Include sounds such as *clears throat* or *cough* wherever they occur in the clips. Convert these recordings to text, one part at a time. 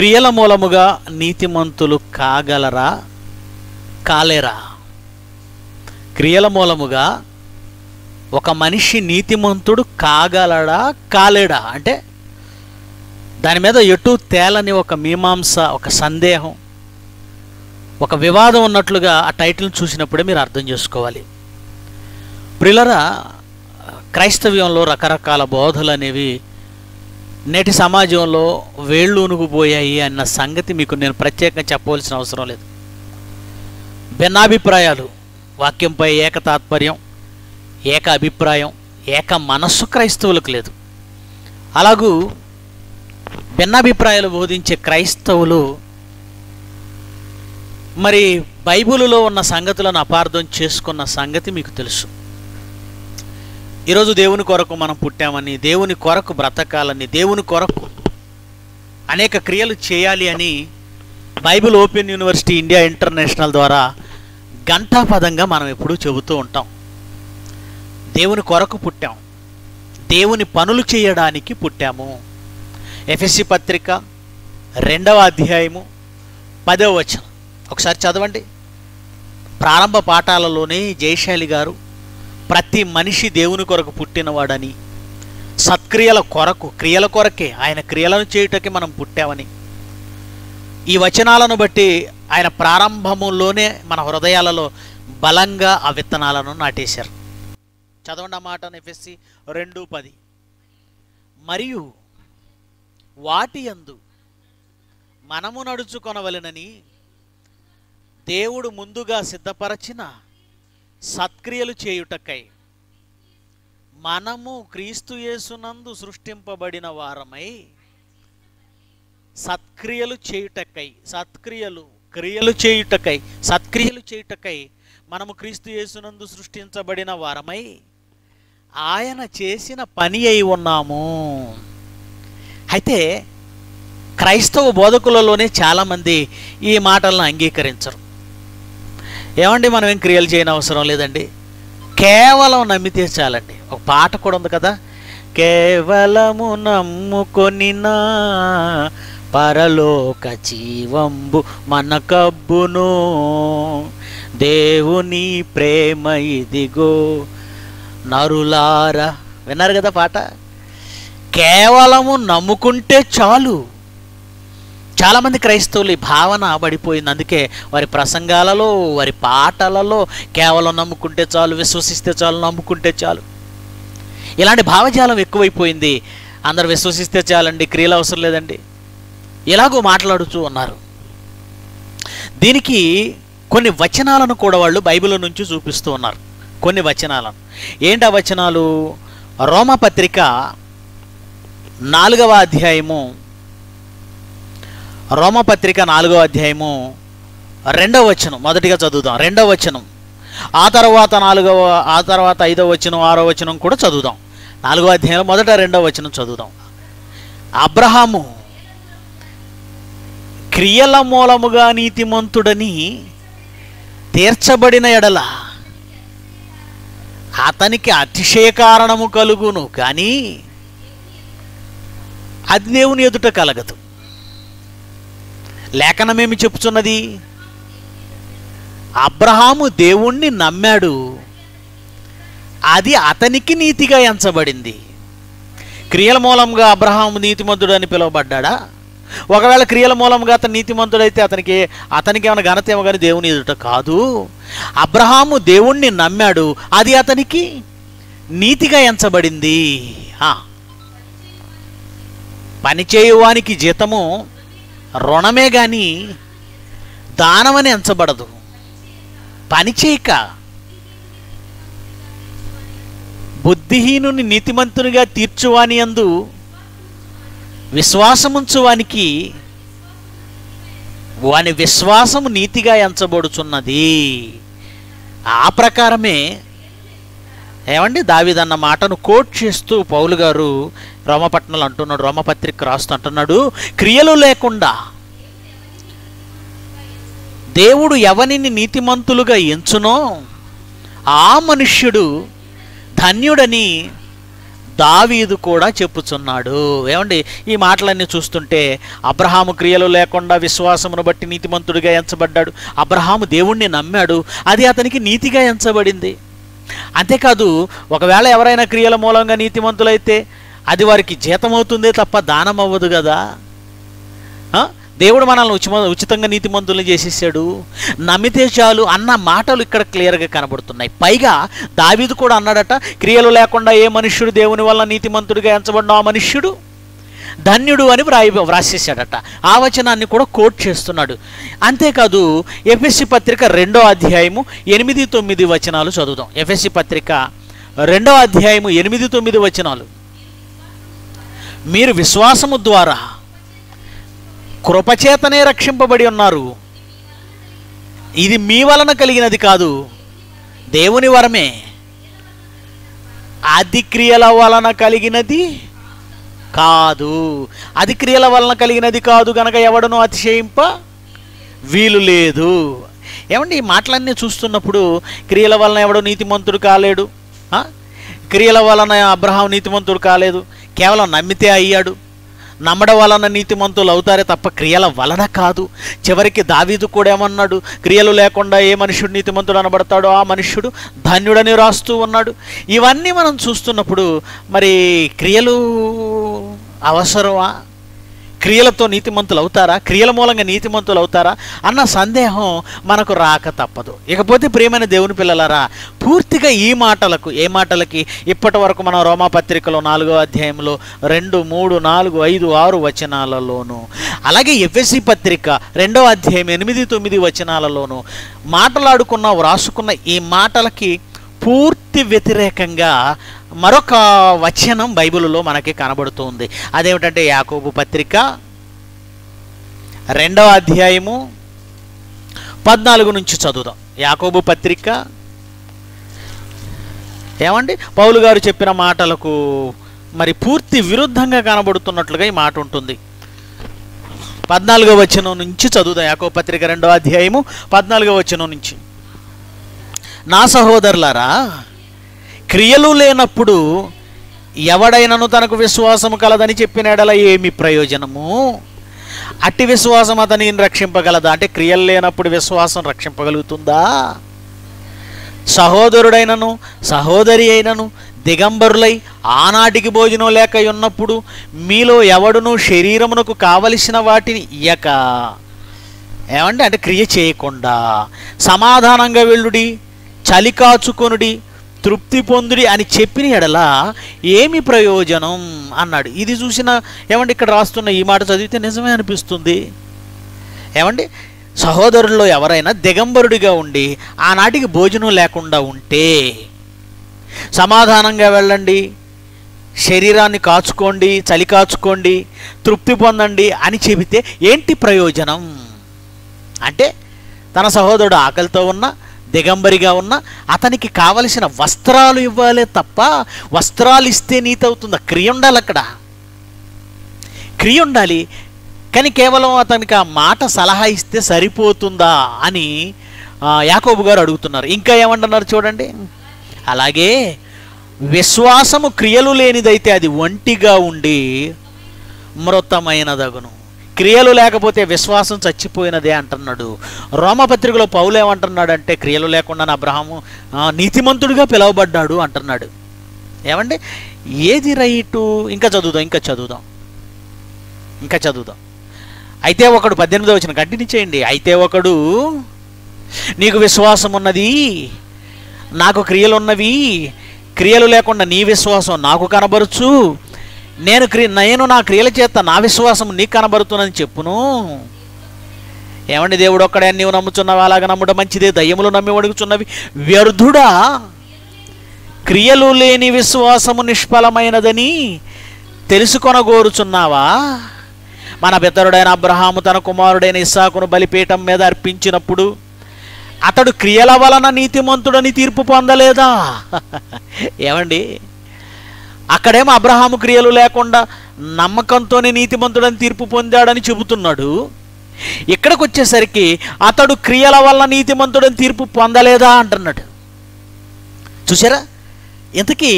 క్రియల మూలముగా నీతిమంతులు కాగలరా? కాలేరా? క్రియల మూలముగా ఒక మనిషి నీతిమంతుడు కాగలడా? కాలేడా? అంటే దాని మీద ఎటు తేలని ఒక మీమాంస ఒక సందేహం ఒక వివాదం ఉన్నట్లుగా ఆ టైటిల్ని చూసినప్పుడే మీరు అర్థం చేసుకోవాలి. ప్రిలరా క్రైస్తవ్యంలో రకరకాల బోధలు అనేవి నేటి సమాజంలో వేళ్ళూనుకుపోయాయి అన్న సంగతి మీకు నేను ప్రత్యేకంగా చెప్పవలసిన అవసరం లేదు. భిన్నాభిప్రాయాలు వాక్యంపై ఏక తాత్పర్యం ఏక అభిప్రాయం ఏక మనస్సు క్రైస్తవులకు లేదు. అలాగూ భిన్నాభిప్రాయాలు బోధించే క్రైస్తవులు మరి బైబిలులో ఉన్న సంగతులను అపార్థం చేసుకున్న సంగతి మీకు తెలుసు. ఈరోజు దేవుని కొరకు మనం పుట్టామని దేవుని కొరకు బ్రతకాలని దేవుని కొరకు అనేక క్రియలు చేయాలి అని Bible open university India international ద్వారా గంటాపదంగా మనం ఎప్పుడూ చెబుతూ ఉంటాం. దేవుని కొరకు పుట్టాం. దేవుని పనులు చేయడానికి పుట్టాము. ఎఫ్ఎస్సి పత్రిక రెండవ అధ్యాయము పదవ వచనం. ఒకసారి చదవండి. ప్రారంభ పాఠాలలోనే జయశాలి గారు ప్రతి మనిషి దేవుని కొరకు పుట్టినవాడని సత్క్రియల కొరకు క్రియల కొరకే ఆయన క్రియలను చేయుటకి మనం పుట్టామని. ఈ వచనాలను బట్టి ఆయన ప్రారంభములోనే మన హృదయాలలో బలంగా ఆ విత్తనాలను నాటేశారు. చదవండి ఆ మాట ఎఫ్ఎస్సి రెండు పది. మరియు వాటి యందు మనము నడుచుకొనవలెనని దేవుడు ముందుగా సిద్ధపరచిన సత్క్రియలు చేయుటకై. మనము క్రీస్తు యేసునందు సృష్టింపబడిన వారమై సత్క్రియలు చేయుటకై సత్క్రియలు క్రియలు చేయుటకై సత్క్రియలు చేయుటకై మనము క్రీస్తు యేసునందు సృష్టించబడిన వారమై ఆయన చేసిన పని అయి ఉన్నాము. అయితే క్రైస్తవ బోధకులలోనే చాలామంది ఈ మాటలను అంగీకరించరు. ఏమండి మనం ఏం క్రియలు చేయని అవసరం లేదండి? కేవలం నమ్మితే చాలండి. ఒక పాట కూడా ఉంది కదా? కేవలము నమ్ముకొనినా పరలోక జీవంబు మన కబ్బును. దేవుని ప్రేమ ఇదిగో నరులారా. విన్నారు కదా పాట? కేవలము నమ్ముకుంటే చాలు. చాలామంది క్రైస్తవులు ఈ భావన పడిపోయింది. అందుకే వారి ప్రసంగాలలో వారి పాటలలో కేవలం నమ్ముకుంటే చాలు విశ్వసిస్తే చాలు నమ్ముకుంటే చాలు. ఇలాంటి భావజాలం ఎక్కువైపోయింది. అందరు విశ్వసిస్తే చాలండి క్రియలు అవసరం లేదండి. ఇలాగో మాట్లాడుతూ ఉన్నారు. దీనికి కొన్ని వచనాలను కూడా వాళ్ళు బైబిల్ నుంచి చూపిస్తూ ఉన్నారు. కొన్ని వచనాలను. ఏంటి ఆ వచనాలు? రోమపత్రిక నాలుగవ అధ్యాయము రోమపత్రిక నాలుగో అధ్యాయము రెండవ వచనం. మొదటిగా చదువుదాం. రెండవ వచనం. ఆ తర్వాత నాలుగవ ఆ తర్వాత ఐదవ వచనం ఆరో వచనం కూడా చదువుదాం. నాలుగో అధ్యాయంలో మొదట రెండవ వచనం చదువుదాం. అబ్రహాము క్రియల మూలముగా నీతిమంతుడని తీర్చబడిన ఎడల అతనికి అతిశయ కారణము కలుగును కానీ అది దేవుని ఎదుట కలగదు. లేఖనమేమి చెప్పుచున్నది? అబ్రహాము దేవుణ్ణి నమ్మాడు. అది అతనికి నీతిగా ఎంచబడింది. క్రియల మూలంగా అబ్రహాము నీతిమంతుడు అని పిలువబడ్డా ఒకవేళ క్రియల మూలంగా అతను నీతిమంతుడైతే అతనికి అతనికి ఏమైనా ఘనత ఏమో కానీ దేవుని ఎదుట కాదు. అబ్రహాము దేవుణ్ణి నమ్మాడు. అది అతనికి నీతిగా ఎంచబడింది. ఆ. పనిచేయువానికి జీతము రుణమే గాని దానమని ఎంచబడదు. పనిచేయక బుద్ధిహీనుని నీతిమంతునిగా తీర్చువాని అందు విశ్వాసముంచువానికి వాని విశ్వాసము నీతిగా ఎంచబడుచున్నది. ఆ ప్రకారమే ఏమండి? దావిదన్న మాటను కోట్ చేస్తూ పౌలు గారు రోమపట్నంలో అంటున్నాడు రోమపత్రిక రాస్తూ అంటున్నాడు క్రియలు లేకుండా దేవుడు ఎవనిని నీతిమంతులుగా ఎంచునో ఆ మనుష్యుడు ధన్యుడని దావీదు కూడా చెప్పుచున్నాడు. ఏమండి? ఈ మాటలన్నీ చూస్తుంటే అబ్రహాము క్రియలు లేకుండా విశ్వాసమును బట్టి నీతిమంతుడిగా ఎంచబడ్డాడు. అబ్రహాము దేవుణ్ణి నమ్మాడు. అది అతనికి నీతిగా ఎంచబడింది. అంతేకాదు ఒకవేళ ఎవరైనా క్రియల మూలంగా నీతిమంతులైతే అది వారికి జీతమవుతుందే తప్ప దానం అవ్వదు కదా దేవుడు మనల్ని ఉచిమ ఉచితంగా నీతిమంతుల్ని చేసేసాడు. నమ్మితే చాలు అన్న మాటలు ఇక్కడ క్లియర్గా కనబడుతున్నాయి. పైగా దావీదు కూడా అన్నాడట క్రియలు లేకుండా ఏ మనుష్యుడు దేవుని వల్ల నీతిమంతుడిగా ఎంచబడిన ఆ మనుష్యుడు ధన్యుడు అని వ్రాయి వ్రాసేసాడట. ఆ వచనాన్ని కూడా కోట్ చేస్తున్నాడు. అంతేకాదు ఎఫ్ఎస్సి పత్రిక రెండో అధ్యాయము ఎనిమిది తొమ్మిది వచనాలు చదువుదాం. ఎఫ్ఎస్సి పత్రిక రెండో అధ్యాయము ఎనిమిది తొమ్మిది వచనాలు. మీరు విశ్వాసము ద్వారా కృపచేతనే రక్షింపబడి ఉన్నారు. ఇది మీ వలన కలిగినది కాదు. దేవుని వరమే. అది క్రియల వలన కలిగినది కాదు. అది క్రియల వలన కలిగినది కాదు గనక ఎవడను అతిశయింప వీలు లేదు. ఏమండి ఈ మాటలన్నీ చూస్తున్నప్పుడు క్రియల వలన ఎవడు నీతిమంతుడు కాలేడు? క్రియల వలన అబ్రహాం నీతిమంతుడు కాలేదు. కేవలం నమ్మితే అయ్యాడు. నమ్మడం వలన నీతిమంతులు అవుతారే తప్ప క్రియల వలన కాదు. చివరికి దావీదు కూడా ఏమన్నాడు? క్రియలు లేకుండా ఏ మనుషుడు నీతిమంతుడు అనబడతాడో ఆ మనుష్యుడు ధన్యుడని రాస్తూ ఉన్నాడు. ఇవన్నీ మనం చూస్తున్నప్పుడు మరి క్రియలు అవసరమా? క్రియలతో నీతిమంతులు అవుతారా? క్రియల మూలంగా నీతిమంతులు అవుతారా? అన్న సందేహం మనకు రాక తప్పదు. ఇకపోతే ప్రియమైన దేవుని పిల్లలారా పూర్తిగా ఈ మాటలకు ఏ మాటలకి ఇప్పటి వరకు మనం రోమా పత్రికలో నాలుగో అధ్యాయంలో రెండు మూడు నాలుగు ఐదు ఆరు వచనాలలోను అలాగే ఎఫ్ఎస్సి పత్రిక రెండో అధ్యాయం ఎనిమిది తొమ్మిది వచనాలలోను మాట్లాడుకున్న వ్రాసుకున్న ఈ మాటలకి పూర్తి వ్యతిరేకంగా మరొక వచనం బైబిల్లో మనకి కనబడుతుంది. అదేమిటంటే యాకోబు పత్రిక రెండవ అధ్యాయము పద్నాలుగు నుంచి చదువుదాం. యాకోబు పత్రిక ఏమండి? పౌలు గారు చెప్పిన మాటలకు మరి పూర్తి విరుద్ధంగా కనబడుతున్నట్లుగా ఈ మాట ఉంటుంది. పద్నాలుగో వచనం నుంచి చదువుదాం. యాకోబు పత్రిక రెండో అధ్యాయము పద్నాలుగో వచనం నుంచి. నా సహోదరులారా క్రియలు లేనప్పుడు ఎవడైనను తనకు విశ్వాసము కలదని చెప్పిన ఎడల ఏమి ప్రయోజనము? అట్టి విశ్వాసం అతనిని రక్షింపగలదా? అంటే క్రియలు లేనప్పుడు విశ్వాసం రక్షింపగలుగుతుందా? సహోదరుడైనను సహోదరి అయినను దిగంబరులై ఆనాటికి భోజనం లేక ఉన్నప్పుడు మీలో ఎవడును శరీరమునకు కావలసిన వాటిని ఇయ్యక. ఏమంటే అంటే క్రియ చేయకుండా సమాధానంగా వెళ్ళుడి చలి కాచుకొనుడి తృప్తి పొందుడి అని చెప్పిన ఎడల ఏమి ప్రయోజనం? అన్నాడు. ఇది చూసిన ఏమండి ఇక్కడ రాస్తున్న ఈ మాట చదివితే నిజమే అనిపిస్తుంది. ఏమండి? సహోదరుల్లో ఎవరైనా దిగంబరుడిగా ఉండి ఆనాటికి భోజనం లేకుండా ఉంటే సమాధానంగా వెళ్ళండి శరీరాన్ని కాచుకోండి చలి కాచుకోండి తృప్తి పొందండి అని చెబితే ఏంటి ప్రయోజనం? అంటే తన సహోదరుడు ఆకలితో ఉన్న దిగంబరిగా ఉన్న అతనికి కావలసిన వస్త్రాలు ఇవ్వాలే తప్ప వస్త్రాలు ఇస్తే నీతి అవుతుందా? క్రియ ఉండాలి అక్కడ. క్రియ ఉండాలి కానీ కేవలం అతనికి ఆ మాట సలహా ఇస్తే సరిపోతుందా అని యాకోబు గారు అడుగుతున్నారు. ఇంకా ఏమంటున్నారు చూడండి. అలాగే విశ్వాసము క్రియలు లేనిదైతే అది ఒంటిగా ఉండి మృతమైనదగును. క్రియలు లేకపోతే విశ్వాసం చచ్చిపోయినదే అంటున్నాడు. రోమపత్రికలో పౌలు అంటే క్రియలు లేకుండా అబ్రహాము నీతిమంతుడిగా పిలువబడ్డాడు అంటున్నాడు. ఏమండి? ఏది రైటు? ఇంకా చదువుదాం ఇంకా చదువుదాం. ఇంకా చదువుదాం. అయితే ఒకడు పద్దెనిమిదో వచ్చిన కంటిన్యూ చేయండి. అయితే ఒకడు నీకు విశ్వాసం ఉన్నది నాకు క్రియలు ఉన్నవి క్రియలు లేకుండా నీ విశ్వాసం నాకు కనబరుచు నేను క్రి నేను నా క్రియల చేత నా విశ్వాసం నీకు కనబడుతున్నదని చెప్పును. ఏమండి దేవుడు ఒక్కడే నీవు నమ్ముచున్నావు? అలాగ నమ్ముట మంచిదే. దయ్యములు నమ్మి అడుగుచున్నవి వ్యర్థుడా? క్రియలు లేని విశ్వాసము నిష్ఫలమైనదని తెలుసుకొనగోరుచున్నావా? మన పితరుడైన అబ్రహాము తన కుమారుడైన ఇస్సాకును బలిపీఠం మీద అర్పించినప్పుడు అతడు క్రియల వలన నీతిమంతుడని తీర్పు పొందలేదా? *laughs* ఏమండి? అక్కడేమో అబ్రహాము క్రియలు లేకుండా నమ్మకంతోనే నీతిమంతుడని తీర్పు పొందాడని చెబుతున్నాడు. ఇక్కడికి వచ్చేసరికి అతడు క్రియల వల్ల నీతిమంతుడని తీర్పు పొందలేదా అంటున్నాడు. చూసారా ఇంతకీ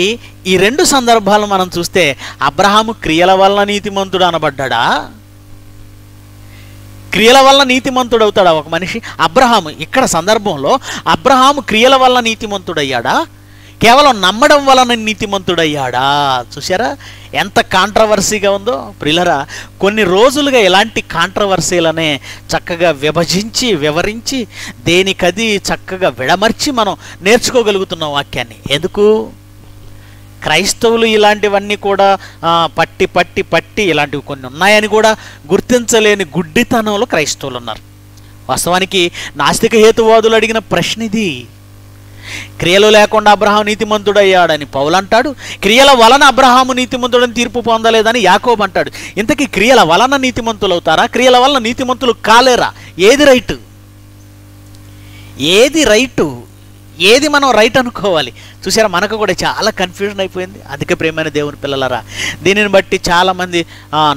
ఈ రెండు సందర్భాలు మనం చూస్తే అబ్రహాము క్రియల వల్ల నీతిమంతుడు అనబడ్డా క్రియల వల్ల నీతిమంతుడు అవుతాడా ఒక మనిషి? అబ్రహాము ఇక్కడ సందర్భంలో అబ్రహాము క్రియల వల్ల నీతిమంతుడయ్యాడా? కేవలం నమ్మడం వలన నీతిమంతుడయ్యాడా? చూసారా ఎంత కాంట్రవర్సీగా ఉందో? ప్రిలరా కొన్ని రోజులుగా ఇలాంటి కాంట్రవర్సీలనే చక్కగా విభజించి వివరించి దేనికది చక్కగా విడమర్చి మనం నేర్చుకోగలుగుతున్న వాక్యాన్ని. ఎందుకు? క్రైస్తవులు ఇలాంటివన్నీ కూడా పట్టి పట్టి పట్టి ఇలాంటివి కొన్ని ఉన్నాయని కూడా గుర్తించలేని గుడ్డితనంలో క్రైస్తవులు ఉన్నారు వాస్తవానికి నాస్తిక హేతువాదులు అడిగిన ప్రశ్న ఇది క్రియలు లేకుండా అబ్రహాం నీతిమంతుడయ్యాడని పౌలంటాడు. క్రియల వలన అబ్రహాము నీతిమంతుడని తీర్పు పొందలేదని యాకోబ్ అంటాడు. ఇంతకీ క్రియల వలన నీతిమంతులు అవుతారా క్రియల వలన నీతిమంతులు కాలేరా? ఏది రైట్? ఏది రైటు? ఏది మనం రైట్ అనుకోవాలి? చూసారా మనకు కూడా చాలా కన్ఫ్యూజన్ అయిపోయింది. అధిక ప్రేమైన దేవుని పిల్లలరా దీనిని బట్టి చాలామంది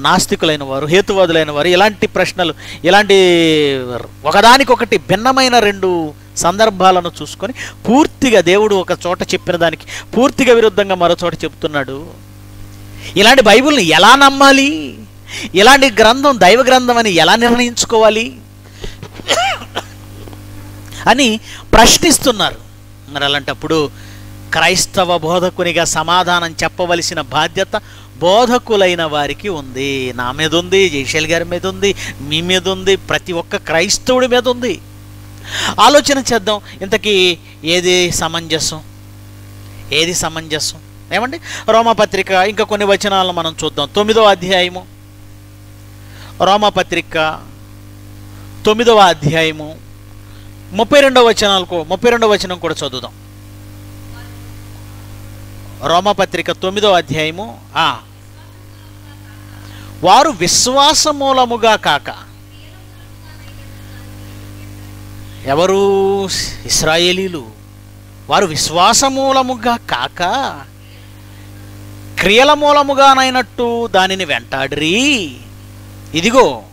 నాస్తికులైన వారు హేతువాదులైన వారు ఇలాంటి ప్రశ్నలు ఇలాంటి ఒకదానికొకటి భిన్నమైన రెండు సందర్భాలను చూసుకొని పూర్తిగా దేవుడు ఒక చోట చెప్పిన దానికి పూర్తిగా విరుద్ధంగా మరో చోట చెప్తున్నాడు. ఇలాంటి బైబిల్ని ఎలా నమ్మాలి? ఇలాంటి గ్రంథం దైవ గ్రంథం అని ఎలా నిర్ణయించుకోవాలి? అని ప్రశ్నిస్తున్నారు. మరి అలాంటప్పుడు క్రైస్తవ బోధకునిగా సమాధానం చెప్పవలసిన బాధ్యత బోధకులైన వారికి ఉంది. నా మీద ఉంది జయశైల్ గారి మీద ఉంది మీ మీద ఉంది ప్రతి ఒక్క క్రైస్తవుడి మీద ఉంది. ఆలోచన చేద్దాం. ఇంతకీ ఏది సమంజసం? ఏది సమంజసం? ఏమండి? రోమపత్రిక ఇంకా కొన్ని వచనాలను మనం చూద్దాం. తొమ్మిదవ అధ్యాయము. రోమపత్రిక తొమ్మిదవ అధ్యాయము. ముప్పై రెండవ వచనాలకు ముప్పై రెండవ వచనం కూడా చదువుదాం. రోమపత్రిక తొమ్మిదవ అధ్యాయము. ఆ. వారు విశ్వాసమూలముగా కాక ఎవరు ఇస్రాయేలీలు? వారు విశ్వాసమూలముగా కాక క్రియల మూలముగానైనట్టు దానిని వెంటాడిరి. ఇదిగో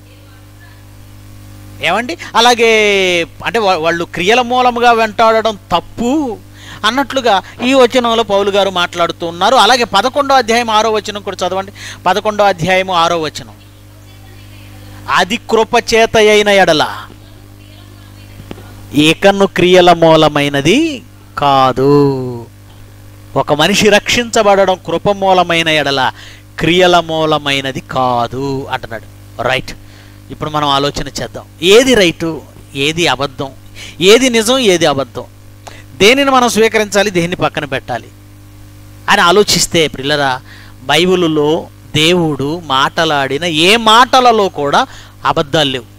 ఏమండి? అలాగే అంటే వాళ్ళు క్రియల మూలముగా వెంటాడడం తప్పు అన్నట్లుగా ఈ వచనంలో పౌలు గారు మాట్లాడుతూ ఉన్నారు. అలాగే పదకొండో అధ్యాయం ఆరో వచనం కూడా చదవండి. పదకొండో అధ్యాయము ఆరో వచనం. అది కృపచేత అయిన ఎడల ఏకను క్రియల మూలమైనది కాదు. ఒక మనిషి రక్షించబడడం కృప మూలమైన ఎడల క్రియల మూలమైనది కాదు అంటున్నాడు. రైట్ ఇప్పుడు మనం ఆలోచన చేద్దాం. ఏది రైటు ఏది అబద్ధం ఏది నిజం ఏది అబద్ధం? దేనిని మనం స్వీకరించాలి దేన్ని పక్కన పెట్టాలి? అని ఆలోచిస్తే పిల్లరా బైబిలులో దేవుడు మాటలాడిన ఏ మాటలలో కూడా అబద్ధాలు లేవు.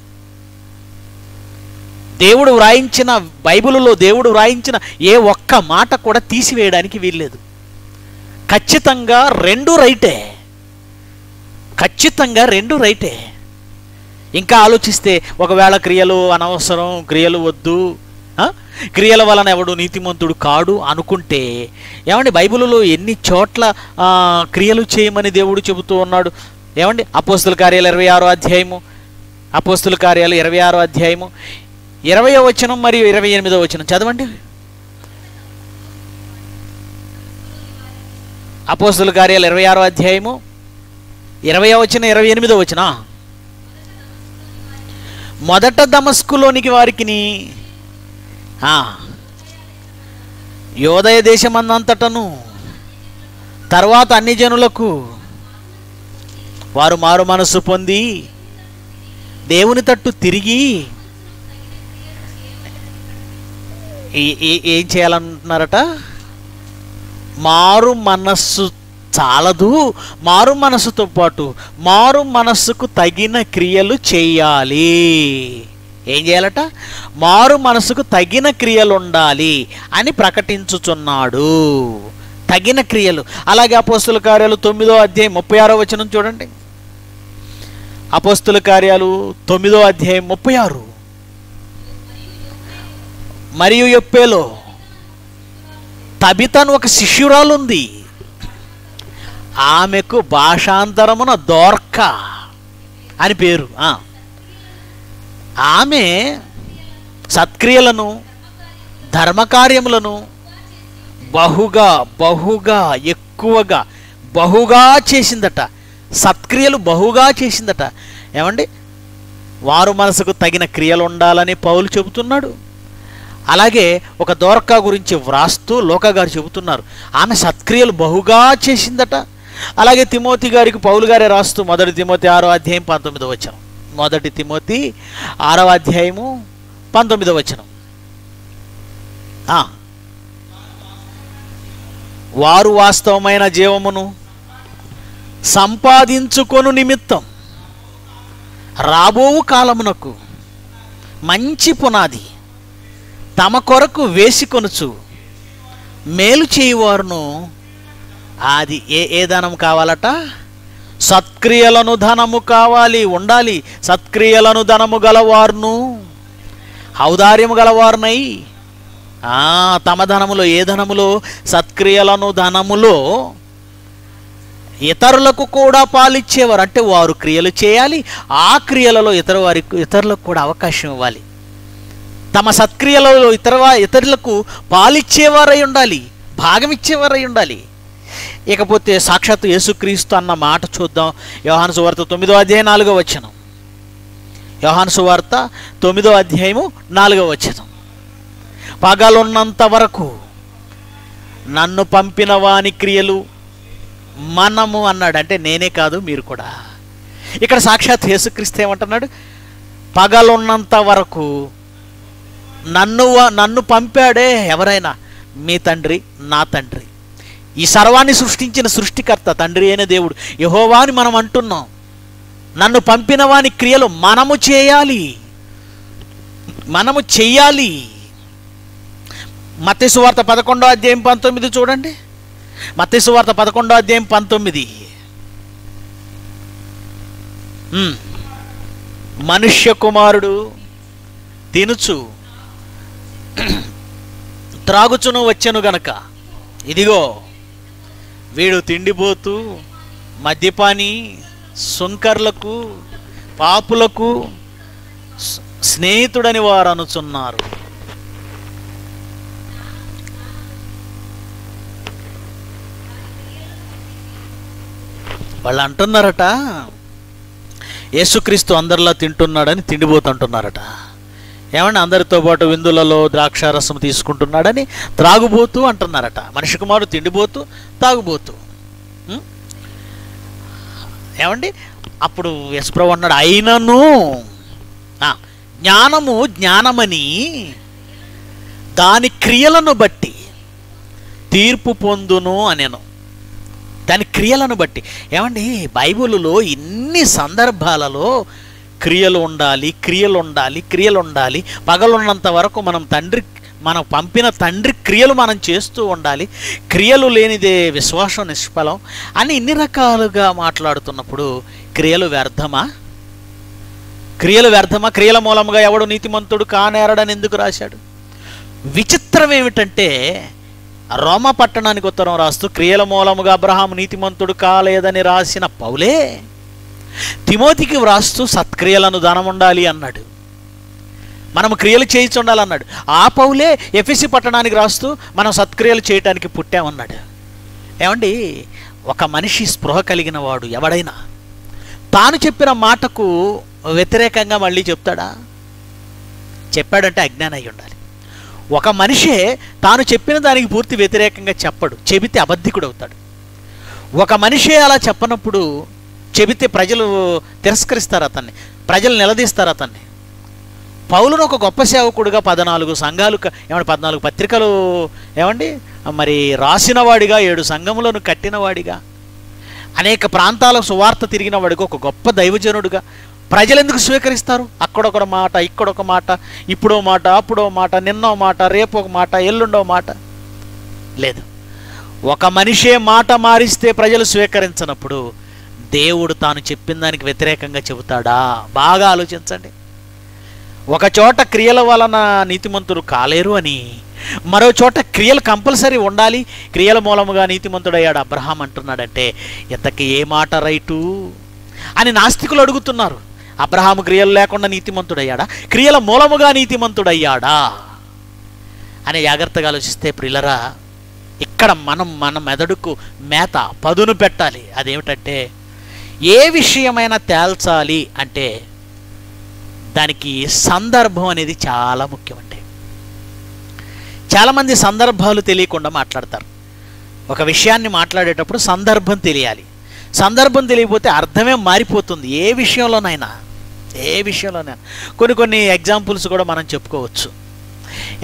దేవుడు వ్రాయించిన బైబిలులో దేవుడు వ్రాయించిన ఏ ఒక్క మాట కూడా తీసివేయడానికి వీల్లేదు. ఖచ్చితంగా రెండు రైటే. ఖచ్చితంగా రెండు రైటే. ఇంకా ఆలోచిస్తే ఒకవేళ క్రియలు అనవసరం క్రియలు వద్దు క్రియల వలన ఎవడు నీతిమంతుడు కాడు అనుకుంటే ఏమండి బైబిలులో ఎన్ని చోట్ల క్రియలు చేయమని దేవుడు చెబుతూ ఉన్నాడు? ఏమండి? అపోస్తుల కార్యాలు ఇరవై ఆరో అధ్యాయము. అపోస్తుల కార్యాలు ఇరవై ఆరో అధ్యాయము. ఇరవయో వచనం మరియు ఇరవై ఎనిమిదో వచనం చదవండి. అపోస్తుల కార్యాలు ఇరవై ఆరో అధ్యాయము ఇరవయో వచనం ఇరవై ఎనిమిదో వచన. మొదట దమస్కులోనికి వారికిని ఆ, యోదయ దేశమందంతటను తర్వాత అన్ని జనులకు వారు మారు మనసు పొంది దేవుని తట్టు తిరిగి ఏ- ఏ- ఏం చేయాలంటున్నారట? మారు మనస్సు చాలదు. మారు మనస్సుతో పాటు మారు మనస్సుకు తగిన క్రియలు చేయాలి. ఏం చేయాలట? మారు మనసుకు తగిన క్రియలు ఉండాలి అని ప్రకటించుచున్నాడు. తగిన క్రియలు. అలాగే అపోస్తుల కార్యాలు తొమ్మిదో అధ్యాయం ముప్పై ఆరో వచనం చూడండి. అపోస్తుల కార్యాలు తొమ్మిదో అధ్యాయం ముప్పై ఆరు. మరియు ఎప్పేలో తబితను ఒక శిష్యురాలు ఉంది ఆమెకు భాషాంతరమున దోర్క అని పేరు. ఆమె సత్క్రియలను ధర్మకార్యములను బహుగా బహుగా ఎక్కువగా బహుగా చేసిందట. సత్క్రియలు బహుగా చేసిందట. ఏమండి? వారు మనసుకు తగిన క్రియలు ఉండాలని పౌలు చెబుతున్నాడు. అలాగే ఒక దోర్కా గురించి వ్రాస్తూ లోక గారు చెబుతున్నారు. ఆమె సత్క్రియలు బహుగా చేసిందట. అలాగే తిమోతి గారికి పౌలు గారే రాస్తూ మొదటి తిమోతి ఆరో అధ్యాయం పంతొమ్మిదో వచనం. మొదటి తిమోతి ఆరో అధ్యాయము పంతొమ్మిదో వచనం. వారు వాస్తవమైన జీవమును సంపాదించుకొను నిమిత్తం రాబోవు కాలమునకు మంచి పునాది తమ కొరకు వేసికొనుచు మేలు చేయువారును అది ఏ ఏ ధనం కావాలట? సత్క్రియలను ధనము కావాలి ఉండాలి. సత్క్రియలను ధనము గలవారును. ఔదార్యము గలవారునై. తమ ధనములో ఏ ధనములో? సత్క్రియలను ధనములో. ఇతరులకు కూడా పాలిచ్చేవారు. అంటే వారు క్రియలు చేయాలి ఆ క్రియలలో ఇతర వారికి ఇతరులకు కూడా అవకాశం ఇవ్వాలి. తమ సత్క్రియలలో ఇతర ఇతరులకు పాలిచ్చేవారై ఉండాలి భాగం ఇచ్చేవారై ఉండాలి. ఇకపోతే సాక్షాత్తు యేసుక్రీస్తు అన్న మాట చూద్దాం. యోహాను సువార్త తొమ్మిదో అధ్యాయం నాలుగో వచ్చనం యోహాను సువార్త తొమ్మిదో అధ్యాయము నాలుగో వచ్చనం పగలున్నంత వరకు నన్ను పంపిన వాని క్రియలు మనము అన్నాడు. అంటే నేనే కాదు మీరు కూడా. ఇక్కడ సాక్షాత్ యేసుక్రీస్తు ఏమంటున్నాడు? పగలున్నంత వరకు నన్ను నన్ను పంపాడే ఎవరైనా మీ తండ్రి నా తండ్రి. ఈ సర్వాన్ని సృష్టించిన సృష్టికర్త తండ్రి అయిన దేవుడు. యహోవా అని మనం అంటున్నాం. నన్ను పంపిన వాని క్రియలు మనము చేయాలి. మనము చెయ్యాలి. మత్తయి పదకొండో అధ్యాయం పంతొమ్మిది చూడండి. మత్తయి పదకొండో అధ్యాయం పంతొమ్మిది. మనుష్య కుమారుడు తినుచు *clears throat* త్రాగుచును వచ్చెను గనక. ఇదిగో వీడు తిండిపోతూ మద్యపాని సుంకర్లకు పాపులకు స్నేహితుడని వారు అనుచున్నారు వాళ్ళు అంటున్నారట యేసుక్రీస్తు అందరిలా తింటున్నాడని తిండిపోతుంటున్నారట. ఏమండి అందరితో పాటు విందులలో ద్రాక్షారసం తీసుకుంటున్నాడని త్రాగుబోతూ అంటున్నారట. మనిషి కుమారుడు తిండిపోతూ తాగుబోతూ. ఏమండి? అప్పుడు యశ్ప్రభు అన్నాడు అయినను. జ్ఞానము జ్ఞానమని దాని క్రియలను బట్టి తీర్పు పొందును అనేను. దాని క్రియలను బట్టి. ఏమండి? బైబిలులో ఇన్ని సందర్భాలలో క్రియలు ఉండాలి క్రియలు ఉండాలి క్రియలు ఉండాలి. పగలున్నంత వరకు మనం తండ్రి మనం పంపిన తండ్రి క్రియలు మనం చేస్తూ ఉండాలి. క్రియలు లేనిదే విశ్వాసం నిష్ఫలం అని ఇన్ని రకాలుగా మాట్లాడుతున్నప్పుడు క్రియలు వ్యర్థమా? క్రియలు వ్యర్థమా? క్రియల మూలముగా ఎవడు నీతిమంతుడు కానేరడని ఎందుకు రాశాడు? విచిత్రం ఏమిటంటే రోమ పట్టణానికి ఉత్తరం రాస్తూ క్రియల మూలముగా అబ్రహాం నీతిమంతుడు కాలేదని రాసిన పౌలే తిమోతికి వ్రాస్తూ సత్క్రియలను దానం ఉండాలి అన్నాడు. మనం క్రియలు చేయించుండాలన్నాడు. ఆ పౌలే ఎఫ్ఎసి పట్టణానికి రాస్తూ మనం సత్క్రియలు చేయటానికి పుట్టామన్నాడు. ఏమండి? ఒక మనిషి స్పృహ కలిగిన వాడు ఎవడైనా తాను చెప్పిన మాటకు వ్యతిరేకంగా మళ్ళీ చెప్తాడా? చెప్పాడంటే అజ్ఞానం అయి ఉండాలి. ఒక మనిషే తాను చెప్పిన దానికి పూర్తి వ్యతిరేకంగా చెప్పడు. చెబితే అబద్ధికుడు అవుతాడు ఒక మనిషే అలా చెప్పనప్పుడు చెబితే ప్రజలు తిరస్కరిస్తారు అతన్ని. ప్రజలు నిలదీస్తారు అతన్ని. పౌలును ఒక గొప్ప సేవకుడుగా పద్నాలుగు సంఘాలు ఏమంటే పద్నాలుగు పత్రికలు ఏమండి? మరి రాసినవాడిగా ఏడు సంఘములను కట్టినవాడిగా అనేక ప్రాంతాలకు సువార్త తిరిగిన వాడిగా ఒక గొప్ప దైవజనుడుగా. ప్రజలు ఎందుకు స్వీకరిస్తారు? అక్కడొక మాట ఇక్కడొక మాట ఇప్పుడో మాట అప్పుడో మాట నిన్నో మాట రేపు ఒక మాట ఎల్లుండో మాట. లేదు. ఒక మనిషే మాట మారిస్తే ప్రజలు స్వీకరించినప్పుడు దేవుడు తాను చెప్పిన దానికి వ్యతిరేకంగా చెబుతాడా? బాగా ఆలోచించండి. ఒక చోట క్రియల వలన నీతిమంతుడు కాలేరు అని మరో చోట క్రియలు కంపల్సరీ ఉండాలి. క్రియల మూలముగా నీతిమంతుడయ్యాడు అబ్రహాం అంటున్నాడంటే ఇంతకీ ఏ మాట రైటు? అని నాస్తికులు అడుగుతున్నారు. అబ్రహాము క్రియలు లేకుండా నీతిమంతుడయ్యాడా? క్రియల మూలముగా నీతిమంతుడయ్యాడా? అని జాగ్రత్తగా ఆలోచిస్తే ప్రిలరా ఇక్కడ మనం మన మెదడుకు మేత పదును పెట్టాలి. అదేమిటంటే ఏ విషయమైనా తేల్చాలి అంటే దానికి సందర్భం అనేది చాలా ముఖ్యమండి. చాలామంది సందర్భాలు తెలియకుండా మాట్లాడతారు. ఒక విషయాన్ని మాట్లాడేటప్పుడు సందర్భం తెలియాలి. సందర్భం తెలియకపోతే అర్థమే మారిపోతుంది. ఏ విషయంలోనైనా ఏ విషయంలోనైనా. కొన్ని కొన్ని ఎగ్జాంపుల్స్ కూడా మనం చెప్పుకోవచ్చు.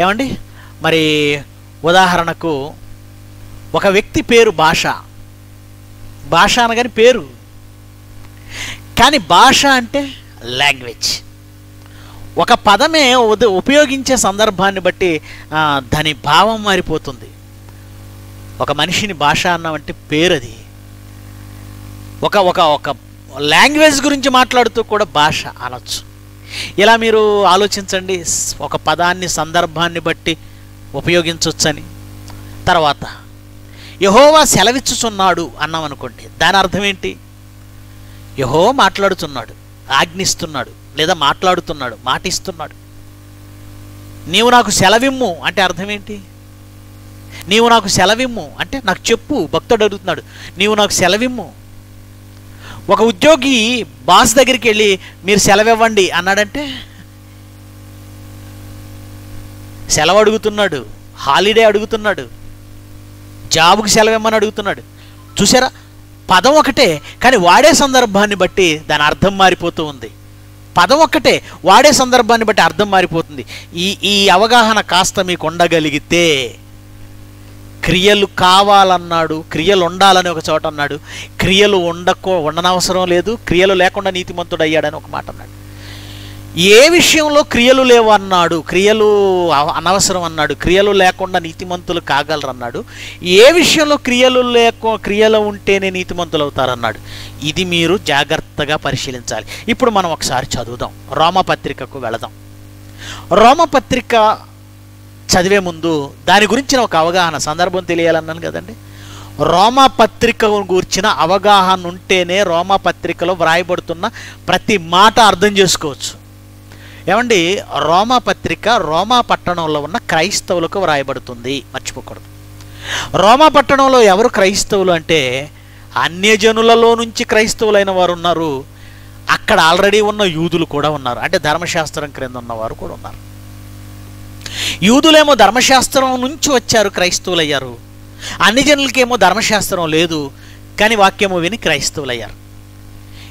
ఏమండి? మరి ఉదాహరణకు ఒక వ్యక్తి పేరు భాష. భాష అనగాని పేరు. కానీ భాష అంటే లాంగ్వేజ్. ఒక పదమే ఉపయోగించే సందర్భాన్ని బట్టి దాని భావం మారిపోతుంది. ఒక మనిషిని భాష అన్నామంటే పేరు అది ఒక ఒక ఒక లాంగ్వేజ్ గురించి మాట్లాడుతూ కూడా భాష అనొచ్చు. ఇలా మీరు ఆలోచించండి ఒక పదాన్ని సందర్భాన్ని బట్టి ఉపయోగించవచ్చని తర్వాత యహోవా సెలవిచ్చుచున్నాడు అన్నాం అనుకోండి దాని అర్థం ఏంటి యహో మాట్లాడుతున్నాడు ఆజ్ఞిస్తున్నాడు లేదా మాట్లాడుతున్నాడు మాటిస్తున్నాడు. నీవు నాకు సెలవిమ్ము అంటే అర్థం ఏంటి నీవు నాకు సెలవిమ్ము అంటే నాకు చెప్పు భక్తుడు అడుగుతున్నాడు నీవు నాకు సెలవిమ్ము. ఒక ఉద్యోగి బాస్ దగ్గరికి వెళ్ళి మీరు సెలవివ్వండి అన్నాడంటే సెలవు అడుగుతున్నాడు హాలిడే అడుగుతున్నాడు జాబుకి సెలవిమ్మని అడుగుతున్నాడు. చూసారా పదం ఒకటే కానీ వాడే సందర్భాన్ని బట్టి దాని అర్థం మారిపోతూ ఉంది. పదం ఒక్కటే వాడే సందర్భాన్ని బట్టి అర్థం మారిపోతుంది. ఈ ఈ అవగాహన కాస్త మీకు ఉండగలిగితే క్రియలు కావాలన్నాడు క్రియలు ఉండాలని ఒక చోట అన్నాడు క్రియలు ఉండకో ఉండనవసరం లేదు క్రియలు లేకుండా నీతిమంతుడు అయ్యాడని ఒక మాట అన్నాడు. ఏ విషయంలో క్రియలు లేవు అన్నాడు క్రియలు అవ- అనవసరం అన్నాడు క్రియలు లేకుండా నీతిమంతులు కాగలరు అన్నాడు ఏ విషయంలో క్రియలు లేక క్రియలు ఉంటేనే నీతిమంతులు అవుతారన్నాడు ఇది మీరు జాగ్రత్తగా పరిశీలించాలి. ఇప్పుడు మనం ఒకసారి చదువుదాం రోమపత్రికకు వెళదాం. రోమపత్రిక చదివే ముందు దాని గురించిన ఒక అవగాహన సందర్భం తెలియాలన్నాను కదండి. రోమా పత్రిక గురించిన అవగాహన ఉంటేనే రోమా పత్రికలో వ్రాయబడుతున్న ప్రతి మాట అర్థం చేసుకోవచ్చు. ఏమండి? రోమా పత్రిక రోమా పట్టణంలో ఉన్న క్రైస్తవులకు వ్రాయబడుతుంది. మర్చిపోకూడదు. రోమా పట్టణంలో ఎవరు క్రైస్తవులు అంటే అన్యజనులలో నుంచి క్రైస్తవులైన వారు ఉన్నారు. అక్కడ ఆల్రెడీ ఉన్న యూదులు కూడా ఉన్నారు. అంటే ధర్మశాస్త్రం క్రింద ఉన్నవారు కూడా ఉన్నారు. యూదులేమో ధర్మశాస్త్రం నుంచి వచ్చారు క్రైస్తవులయ్యారు. అన్ని జనులకేమో ధర్మశాస్త్రం లేదు. కానీ వాక్యము విని క్రైస్తవులయ్యారు.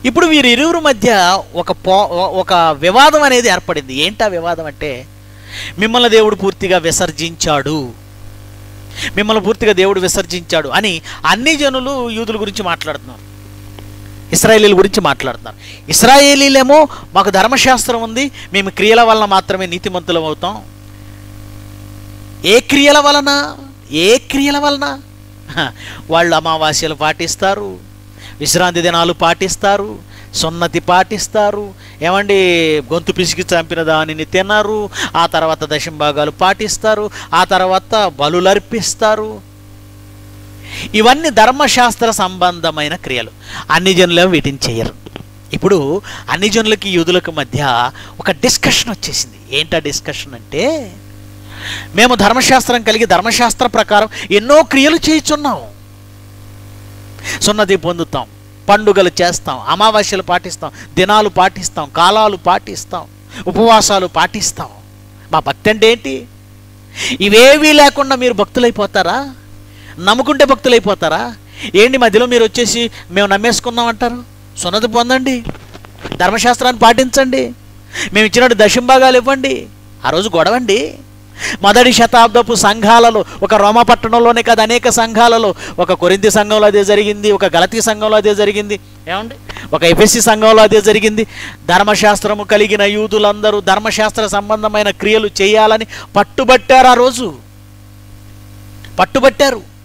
ఇప్పుడు వీరి ఇరువురు మధ్య ఒక పో ఒక వివాదం అనేది ఏర్పడింది. ఏంటా వివాదం అంటే మిమ్మల్ని దేవుడు పూర్తిగా విసర్జించాడు. మిమ్మల్ని పూర్తిగా దేవుడు విసర్జించాడు అని అన్ని జనులు యూదుల గురించి మాట్లాడుతున్నారు. ఇస్రాయేలీల గురించి మాట్లాడుతున్నారు. ఇస్రాయేలీలేమో మాకు ధర్మశాస్త్రం ఉంది మేము క్రియల వలన మాత్రమే నీతిమంతులం అవుతాం. ఏ క్రియల వలన? ఏ క్రియల వలన? వాళ్ళు అమావాస్యలు పాటిస్తారు. విశ్రాంతి దినాలు పాటిస్తారు సున్నతి పాటిస్తారు. ఏమండి గొంతు పిసికి చంపిన దానిని తినరు ఆ తర్వాత దశంభాగాలు పాటిస్తారు ఆ తర్వాత బలులర్పిస్తారు. ఇవన్నీ ధర్మశాస్త్ర సంబంధమైన క్రియలు. అన్ని జనులు వీటిని చేయరు. ఇప్పుడు అన్ని జనులకి యూదులకు మధ్య ఒక డిస్కషన్ వచ్చేసింది. ఏంటా డిస్కషన్ అంటే మేము ధర్మశాస్త్రం కలిగి ధర్మశాస్త్ర ప్రకారం ఎన్నో క్రియలు చేయిచున్నాము సున్నతి పొందుతాం పండుగలు చేస్తాం అమావాస్యలు పాటిస్తాం దినాలు పాటిస్తాం కాలాలు పాటిస్తాం ఉపవాసాలు పాటిస్తాం. మా భక్తి అంటే ఏంటి? ఇవేవీ లేకుండా మీరు భక్తులైపోతారా? నమ్ముకుంటే భక్తులైపోతారా? ఏంటి మధ్యలో మీరు వచ్చేసి మేము నమ్మేసుకున్నాం అంటారు? సున్నతి పొందండి ధర్మశాస్త్రాన్ని పాటించండి మేము ఇచ్చినట్టు దశంభాగాలు ఇవ్వండి. ఆ రోజు గొడవండి. మొదటి శతాబ్దపు సంఘాలలో ఒక రోమ పట్టణంలోనే కాదు అనేక సంఘాలలో ఒక కొరింది సంఘంలో అదే జరిగింది ఒక గలతీ సంఘంలో అదే జరిగింది. ఏమండి? ఒక ఎఫ్ఎస్సి సంఘంలో అదే జరిగింది. ధర్మశాస్త్రము కలిగిన యూదులందరూ ధర్మశాస్త్ర సంబంధమైన క్రియలు చేయాలని పట్టుబట్టారు ఆ రోజు. పట్టుబట్టారు.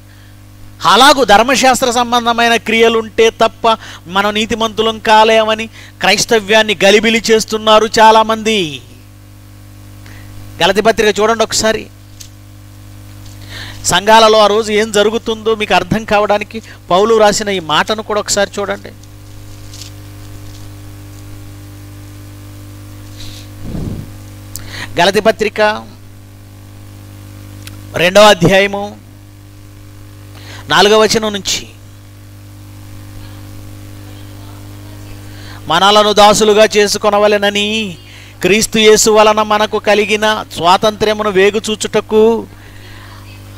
అలాగూ ధర్మశాస్త్ర సంబంధమైన క్రియలుంటే తప్ప మనం నీతిమంతులం కాలేమని క్రైస్తవ్యాన్ని గలిబిలి చేస్తున్నారు చాలామంది. గలతి పత్రిక చూడండి ఒకసారి. సంఘాలలో ఆ రోజు ఏం జరుగుతుందో మీకు అర్థం కావడానికి పౌలు రాసిన ఈ మాటను కూడా ఒకసారి చూడండి. గలతి పత్రిక రెండవ అధ్యాయము నాలుగవ వచనం నుంచి. మనలను దాసులుగా చేసుకొనవలెనని క్రీస్తు యేసు వలన మనకు కలిగిన స్వాతంత్ర్యమును వేగు చూచుటకు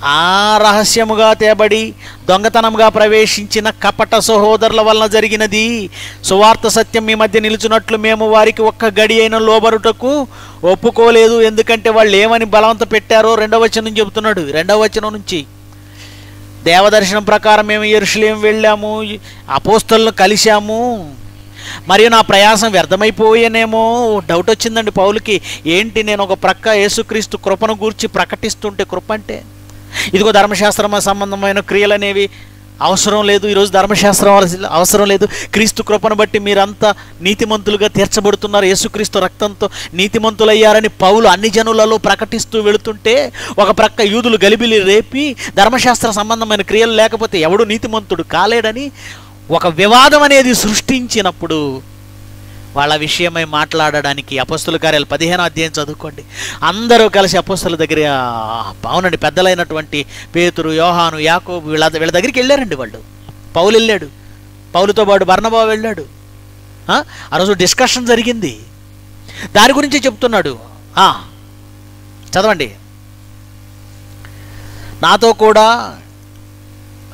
ఆ రహస్యముగా తేబడి దొంగతనంగా ప్రవేశించిన కపట సహోదరుల వలన జరిగినది. సువార్త సత్యం మీ మధ్య నిలుచున్నట్లు మేము వారికి ఒక్క గడి అయిన లోబరుటకు ఒప్పుకోలేదు. ఎందుకంటే వాళ్ళు ఏమని బలవంత పెట్టారో రెండవ వచనం చెబుతున్నాడు. రెండవ వచనం నుంచి దేవదర్శనం ప్రకారం మేము ఎరుషులేం వెళ్ళాము అపోస్తలను కలిశాము. మరియు నా ప్రయాసం వ్యర్థమైపోయేనేమో డౌట్ వచ్చిందండి పౌలుకి. ఏంటి నేను ఒక ప్రక్క యేసుక్రీస్తు కృపను గూర్చి ప్రకటిస్తుంటే కృప అంటే? ఇదిగో ధర్మశాస్త్రం సంబంధమైన క్రియలు అనేవి అవసరం లేదు ఈరోజు ధర్మశాస్త్రం అవసరం లేదు. క్రీస్తు కృపను బట్టి మీరంతా నీతిమంతులుగా తీర్చబడుతున్నారు. యేసుక్రీస్తు రక్తంతో నీతిమంతులయ్యారని పౌలు అన్ని జనులలో ప్రకటిస్తూ వెళుతుంటే ఒక ప్రక్క యూదులు గలిబిలి రేపి ధర్మశాస్త్ర సంబంధమైన క్రియలు లేకపోతే ఎవడు నీతిమంతుడు కాలేడని ఒక వివాదం అనేది సృష్టించినప్పుడు వాళ్ళ విషయమై మాట్లాడడానికి అపస్తుల కార్యాలు పదిహేను అధ్యాయం చదువుకోండి. అందరూ కలిసి అపస్తుల దగ్గర ఆ, పెద్దలైనటువంటి పేతురు యోహాను యాకోబు వీళ్ళ వీళ్ళ దగ్గరికి వెళ్ళారండి వాళ్ళు. పౌలు వెళ్ళాడు. పౌలుతో పాటు బర్ణబాబు వెళ్ళాడు. ఆ రోజు డిస్కషన్ జరిగింది. దాని గురించి చెప్తున్నాడు. చదవండి. నాతో కూడా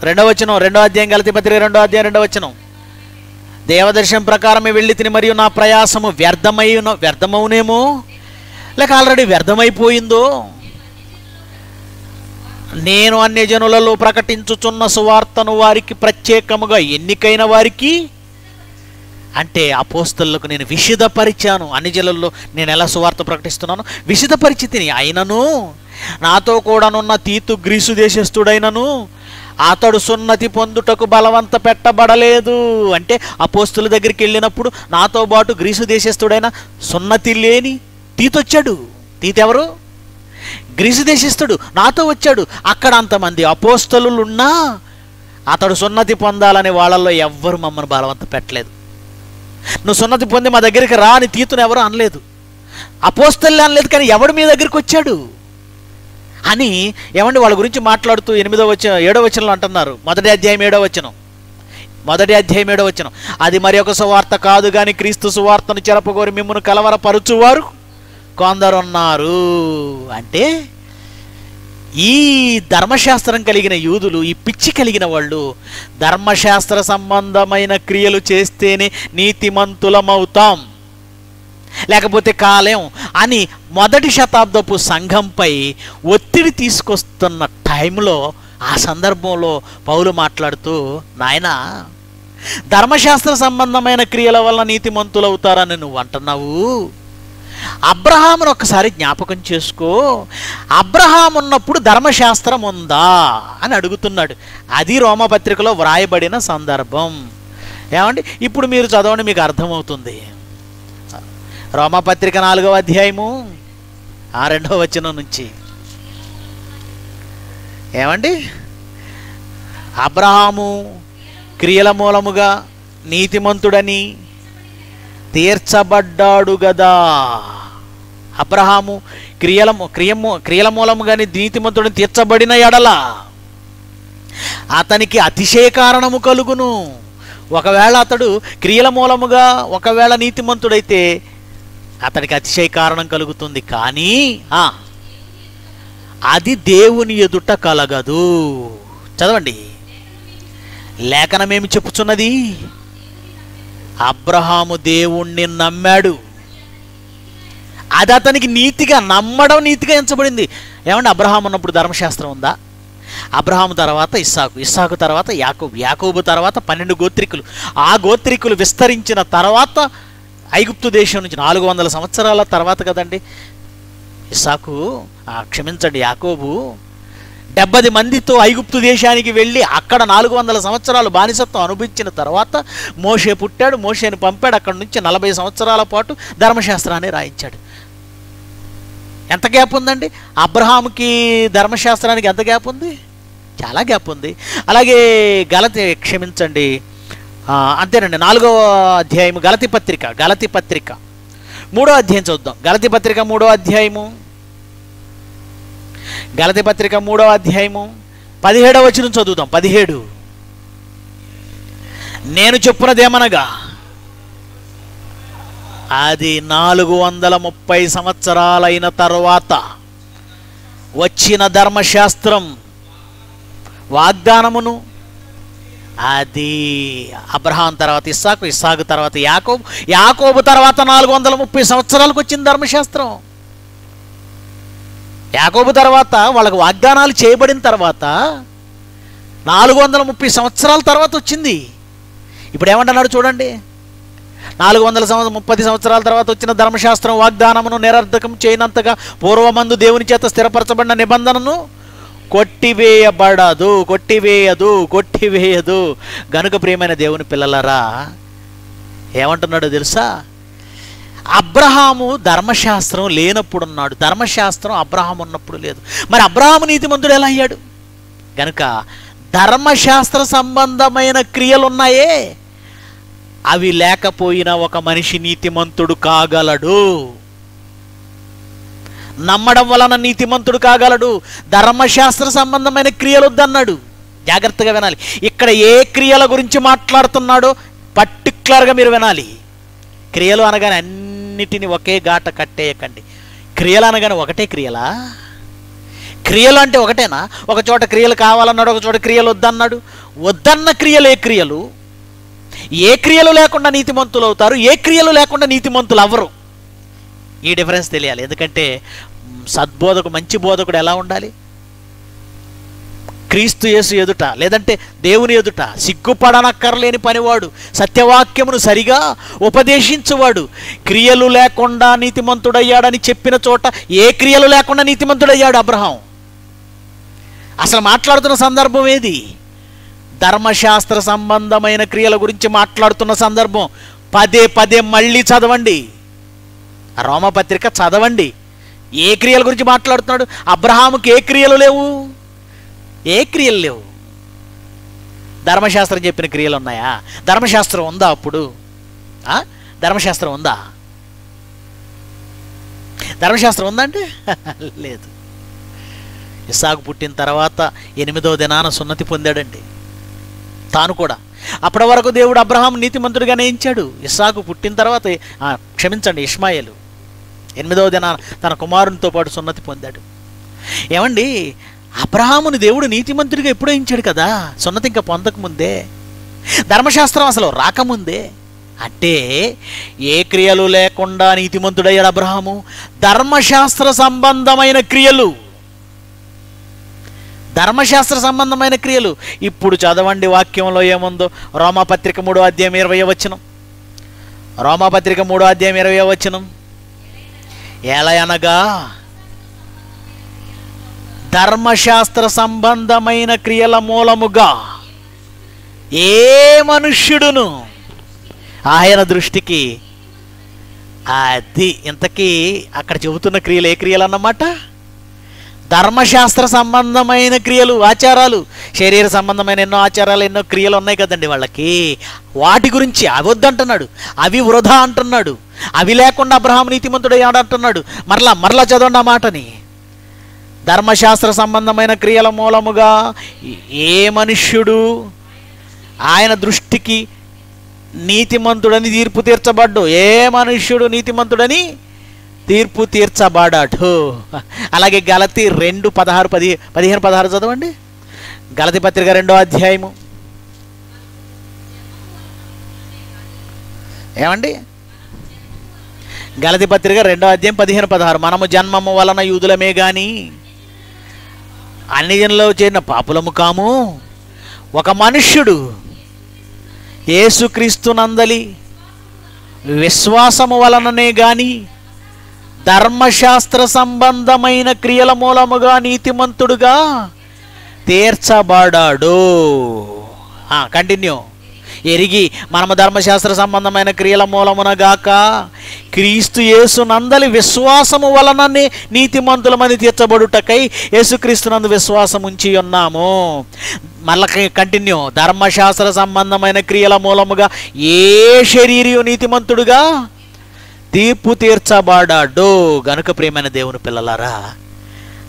రెండవ వచనం రెండో అధ్యాయం గలతి పత్రిక రెండో అధ్యాయం రెండో వచనం దేవదర్శనం ప్రకారమే వెళ్ళి తిని మరియు నా ప్రయాసము వ్యర్థమై వ్యర్థమవునేమో? లేక ఆల్రెడీ వ్యర్థమైపోయిందో? నేను అన్ని జనులలో ప్రకటించుచున్న సువార్తను వారికి ప్రత్యేకముగా ఎన్నికైన వారికి అంటే అపోస్తలకు నేను విషిదపరిచాను. అన్ని జనులలో నేను ఎలా సువార్త ప్రకటిస్తున్నాను? విషిదపరిచితిని అయినను. నాతో కూడానున్న తీతు గ్రీసు దేశస్థుడైనను. అతడు సున్నతి పొందుటకు బలవంత పెట్టబడలేదు. అంటే అపోస్తుల దగ్గరికి వెళ్ళినప్పుడు నాతో పాటు గ్రీసు దేశస్థుడైన సున్నతి లేని తీతొచ్చాడు. తీతెవరు? గ్రీసు దేశస్థుడు నాతో వచ్చాడు. అక్కడ అంతమంది అపోస్తలున్నా అతడు సున్నతి పొందాలని వాళ్ళల్లో ఎవ్వరు మమ్మల్ని బలవంత పెట్టలేదు. నువ్వు సున్నతి పొంది మా దగ్గరికి రా అని తీతును ఎవరు అనలేదు. అపోస్తల్ని అనలేదు కానీ ఎవడు మీ దగ్గరికి వచ్చాడు? అని ఏమండి వాళ్ళ గురించి మాట్లాడుతూ ఎనిమిదో వచ్చిన ఏడో వచనంలో అంటున్నారు. మొదటి అధ్యాయం ఏడో వచనం. మొదటి అధ్యాయం ఏడో వచనం. అది మరి ఒక సువార్త కాదు కానీ క్రీస్తు సువార్తను చెరపగోరి మిమ్మల్ని కలవరపరుచువారు? కొందరున్నారు. అంటే ఈ ధర్మశాస్త్రం కలిగిన యూదులు ఈ పిచ్చి కలిగిన వాళ్ళు ధర్మశాస్త్ర సంబంధమైన క్రియలు చేస్తేనే నీతిమంతులమవుతాం. లేకపోతే కాలేం అని మొదటి శతాబ్దపు సంఘంపై ఒత్తిడి తీసుకొస్తున్న టైంలో ఆ సందర్భంలో పౌలు మాట్లాడుతూ నాయనా ధర్మశాస్త్ర సంబంధమైన క్రియల వల్ల నీతిమంతులవుతారని నువ్వు అంటున్నావు. అబ్రహామును ఒకసారి జ్ఞాపకం చేసుకో. అబ్రహాం ఉన్నప్పుడు ధర్మశాస్త్రం ఉందా? అని అడుగుతున్నాడు. అది రోమపత్రికలో వ్రాయబడిన సందర్భం. ఏమండి? ఇప్పుడు మీరు చదవండి మీకు అర్థమవుతుంది. రోమపత్రిక నాలుగవ అధ్యాయము ఆ రెండవ వచనం నుంచి. ఏమండి? అబ్రహాము క్రియల మూలముగా నీతిమంతుడని తీర్చబడ్డాడు గదా. అబ్రహాము క్రియల క్రియము క్రియల మూలముగాని నీతిమంతుడిని తీర్చబడిన ఎడల అతనికి అతిశయ కారణము కలుగును. ఒకవేళ అతడు క్రియల మూలముగా ఒకవేళ నీతిమంతుడైతే అతనికి అతిశయ కారణం కలుగుతుంది. కానీ అది దేవుని ఎదుట కలగదు. చదవండి. లేఖనమేమి చెప్పుచున్నది? అబ్రహాము దేవుణ్ణి నమ్మాడు. అది అతనికి నీతిగా నమ్మడం నీతిగా ఎంచబడింది. ఏమంటే అబ్రహాం ఉన్నప్పుడు ధర్మశాస్త్రం ఉందా? అబ్రహాము తర్వాత ఇస్సాకు ఇస్సాకు తర్వాత యాకోబు యాకోబు తర్వాత పన్నెండు గోత్రికులు. ఆ గోత్రికులు విస్తరించిన తర్వాత ఐగుప్తు దేశం నుంచి నాలుగు వందల సంవత్సరాల తర్వాత కదండి. ఇసాకు క్షమించండి యాకోబు డెబ్బది మందితో ఐగుప్తు దేశానికి వెళ్ళి అక్కడ నాలుగు వందల సంవత్సరాలు బానిసత్వం అనుభవించిన తర్వాత మోషే పుట్టాడు మోషేని పంపాడు. అక్కడ నుంచి నలభై సంవత్సరాల పాటు ధర్మశాస్త్రాన్ని రాయించాడు. ఎంత గ్యాప్ ఉందండి? అబ్రహాంకి ధర్మశాస్త్రానికి ఎంత గ్యాప్ ఉంది? చాలా గ్యాప్ ఉంది. అలాగే గలతి క్షమించండి అంతేనండి. నాలుగవ అధ్యాయము గలతి పత్రిక గలతి పత్రిక. మూడో అధ్యాయం చూద్దాం. గలతి పత్రిక మూడో అధ్యాయము. గలతి పత్రిక మూడో అధ్యాయము. పదిహేడవ వచ్చిన చదువుదాం. పదిహేడు. నేను చెప్పున్నదేమనగా అది నాలుగు వందల ముప్పై సంవత్సరాలైన తర్వాత వచ్చిన ధర్మశాస్త్రం వాగ్దానమును అది అబ్రహాం తర్వాత ఇస్సాకు ఇస్సాకు తర్వాత యాకోబు. యాకోబు తర్వాత నాలుగు వందల ముప్పై సంవత్సరాలకు వచ్చింది ధర్మశాస్త్రం. యాకోబు తర్వాత వాళ్ళకు వాగ్దానాలు చేయబడిన తర్వాత నాలుగు వందల ముప్పై సంవత్సరాల తర్వాత వచ్చింది. ఇప్పుడు ఏమంటున్నాడు చూడండి. నాలుగు వందల సంవత్సరం ముప్పది సంవత్సరాల తర్వాత వచ్చిన ధర్మశాస్త్రం వాగ్దానమును నిరర్ధకం చేయనంతగా పూర్వమందు దేవుని చేత స్థిరపరచబడిన నిబంధనను కొట్టివేయబడదు కొట్టివేయదు కొట్టివేయదు. గనుక ప్రియమైన దేవుని పిల్లలరా ఏమంటున్నాడో తెలుసా? అబ్రహాము ధర్మశాస్త్రం లేనప్పుడున్నాడు. ధర్మశాస్త్రం అబ్రహాం ఉన్నప్పుడు లేదు. మరి అబ్రహాము నీతిమంతుడు ఎలా అయ్యాడు? గనుక ధర్మశాస్త్ర సంబంధమైన క్రియలు ఉన్నాయే అవి లేకపోయినా ఒక మనిషి నీతిమంతుడు కాగలడు. నమ్మడం వలన నీతిమంతుడు కాగలడు. ధర్మశాస్త్ర సంబంధమైన క్రియలు వద్దన్నాడు. జాగ్రత్తగా వినాలి. ఇక్కడ ఏ క్రియల గురించి మాట్లాడుతున్నాడో పర్టికులర్గా మీరు వినాలి. క్రియలు అనగానే అన్నిటిని ఒకే గాట కట్టేయకండి. క్రియలు అనగానే ఒకటే క్రియలా? క్రియలు అంటే ఒకటేనా? ఒక చోట క్రియలు కావాలన్నాడు ఒక చోట క్రియలు వద్దన్నాడు. వద్దన్న క్రియలు ఏ క్రియలు? ఏ క్రియలు లేకుండా నీతిమంతులు అవుతారు? ఏ క్రియలు లేకుండా నీతిమంతులు అవ్వరు? ఈ డిఫరెన్స్ తెలియాలి. ఎందుకంటే సద్బోధకు మంచి బోధకుడు ఎలా ఉండాలి? క్రీస్తు యేసు ఎదుట లేదంటే దేవుని ఎదుట సిగ్గుపడనక్కర్లేని పనివాడు సత్యవాక్యమును సరిగా ఉపదేశించువాడు క్రియలు లేకుండా నీతిమంతుడయ్యాడని చెప్పిన చోట ఏ క్రియలు లేకుండా నీతిమంతుడయ్యాడు అబ్రహాం? అసలు మాట్లాడుతున్న సందర్భం ఏది? ధర్మశాస్త్ర సంబంధమైన క్రియల గురించి మాట్లాడుతున్న సందర్భం. పదే పదే మళ్ళీ చదవండి. రోమపత్రిక చదవండి. ఏ క్రియల గురించి మాట్లాడుతున్నాడు? అబ్రహాముకి ఏ క్రియలు లేవు? ఏ క్రియలు లేవు? ధర్మశాస్త్రం చెప్పిన క్రియలు ఉన్నాయా? ధర్మశాస్త్రం ఉందా అప్పుడు? ఆ? ధర్మశాస్త్రం ఉందా? ధర్మశాస్త్రం ఉందా *laughs* లేదు. ఇసాకు పుట్టిన తర్వాత ఎనిమిదో దినాన సున్నతి పొందాడండి. తాను కూడా. అప్పటి వరకు దేవుడు అబ్రహాం నీతిమంతుడిగా నేయించాడు. ఇస్సాకు పుట్టిన తర్వాత క్షమించండి ఇష్మాయేలు. ఎనిమిదవ దినాన తన కుమారునితో పాటు సున్నతి పొందాడు. ఏమండి అబ్రహాముని దేవుడు నీతిమంతుడిగా ఎప్పుడో ఇచ్చాడు కదా సున్నతి ఇంకా పొందకముందే ధర్మశాస్త్రం అసలు రాకముందే. అంటే ఏ క్రియలు లేకుండా నీతిమంతుడయ్యాడు అబ్రహాము? ధర్మశాస్త్ర సంబంధమైన క్రియలు. ధర్మశాస్త్ర సంబంధమైన క్రియలు. ఇప్పుడు చదవండి వాక్యంలో ఏముందో? రోమాపత్రిక మూడో అధ్యాయం ఇరవై వచనం. రోమాపత్రిక మూడో అధ్యాయం ఇరవై వచనం. ఎలా అనగా ధర్మశాస్త్ర సంబంధమైన క్రియల మూలముగా ఏ మనుష్యుడును ఆయన దృష్టికి అది ఇంతకీ అక్కడ చెబుతున్న క్రియలు ఏ క్రియలు అన్నమాట ధర్మశాస్త్ర సంబంధమైన క్రియలు ఆచారాలు శరీర సంబంధమైన ఎన్నో ఆచారాలు ఎన్నో క్రియలు ఉన్నాయి కదండి వాళ్ళకి. వాటి గురించి అవి వద్దంటున్నాడు అవి వృధా అంటున్నాడు. అవి లేకుండా అబ్రహాం నీతిమంతుడయ్యాడు అంటున్నాడు. మరలా మరలా చదవండి ఆ మాటని. ధర్మశాస్త్ర సంబంధమైన క్రియల మూలముగా ఏ మనుష్యుడు ఆయన దృష్టికి నీతిమంతుడని తీర్పు తీర్చబడ్డు? ఏ మనుష్యుడు నీతిమంతుడని తీర్పు తీర్చబడాడు? అలాగే గలతి రెండు పదహారు పది పదిహేను పదహారు చదవండి. గలతి పత్రిక రెండో అధ్యాయము. ఏమండి? గలతి పత్రిక రెండో అధ్యాయం పదిహేను పదహారు. మనము జన్మము వలన యూదులమే గాని అన్ని జనంలో చేరిన పాపులము కాము. ఒక మనుష్యుడు ఏసుక్రీస్తునందలి విశ్వాసము వలననే గాని ధర్మశాస్త్ర సంబంధమైన క్రియల మూలముగా నీతిమంతుడుగా తీర్చబడాడు. కంటిన్యూ. ఎరిగి మనము ధర్మశాస్త్ర సంబంధమైన క్రియల మూలమునగాక క్రీస్తు యేసు నందలి విశ్వాసము వలననే నీతిమంతులమని తీర్చబడుటకై యేసుక్రీస్తునందు విశ్వాసం ఉంచి ఉన్నాము. మళ్ళీ కంటిన్యూ ధర్మశాస్త్ర సంబంధమైన క్రియల మూలముగా ఏ శరీరియు నీతిమంతుడుగా? తీర్పు తీర్చబడాడు. గనుక ప్రియమైన దేవుని పిల్లలారా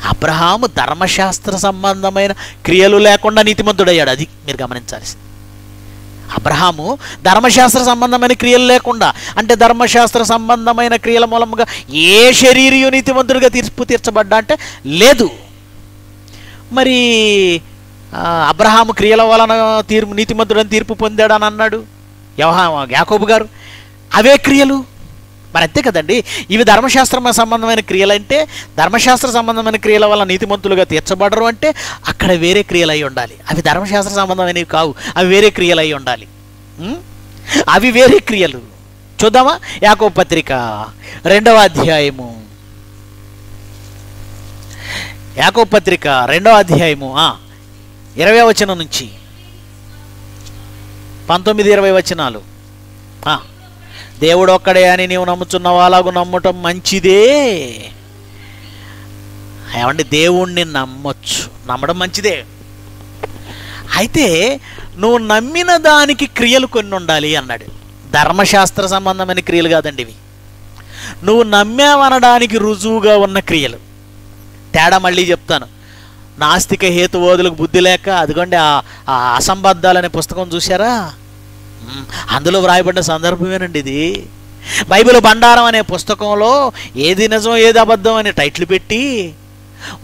అబ్రహాము ధర్మశాస్త్ర సంబంధమైన క్రియలు లేకుండా నీతిమంతుడయ్యాడు. అది మీరు గమనించాల్సింది. అబ్రహాము ధర్మశాస్త్ర సంబంధమైన క్రియలు లేకుండా అంటే ధర్మశాస్త్ర సంబంధమైన క్రియల మూలముగా ఏ శరీరయు నీతిమంతుడిగా తీర్పు తీర్చబడ్డా అంటే లేదు. మరి అబ్రహాము క్రియల వలన తీర్పు నీతిమంతుడని తీర్పు పొందాడని అన్నాడు యవహా యాకోబు గారు. అవే క్రియలు? మరి అంతే కదండి. ఇవి ధర్మశాస్త్రం సంబంధమైన క్రియలు అంటే ధర్మశాస్త్ర సంబంధమైన క్రియల వల్ల నీతిమంతులుగా తీర్చబడరు అంటే అక్కడ వేరే క్రియలు అయి ఉండాలి. అవి ధర్మశాస్త్ర సంబంధమైనవి కావు అవి వేరే క్రియలు అయి ఉండాలి. అవి వేరే క్రియలు. చూద్దామా? యాకో పత్రిక రెండవ అధ్యాయము. యాకో పత్రిక రెండవ అధ్యాయము ఇరవై వచనం నుంచి. పంతొమ్మిది ఇరవై వచనాలు. ఆ, దేవుడు ఒక్కడే అని నీవు నమ్ముచున్నావు అలాగూ నమ్మటం మంచిదే. ఏమండి? దేవుణ్ణి నమ్మొచ్చు. నమ్మడం మంచిదే. అయితే నువ్వు నమ్మిన దానికి క్రియలు కొన్ని ఉండాలి అన్నాడు. ధర్మశాస్త్ర సంబంధమైన క్రియలు కాదండి ఇవి. నువ్వు నమ్మావనడానికి రుజువుగా ఉన్న క్రియలు. తేడా మళ్ళీ చెప్తాను. నాస్తిక హేతువాదులకు బుద్ధి లేక అదిగోండి ఆ అసంబద్ధాలనే పుస్తకం చూసారా అందులో వ్రాయబడిన సందర్భమేనండి ఇది. బైబిల్ బండారం అనే పుస్తకంలో ఏది నిజం ఏది అబద్ధం అనే టైటిల్ పెట్టి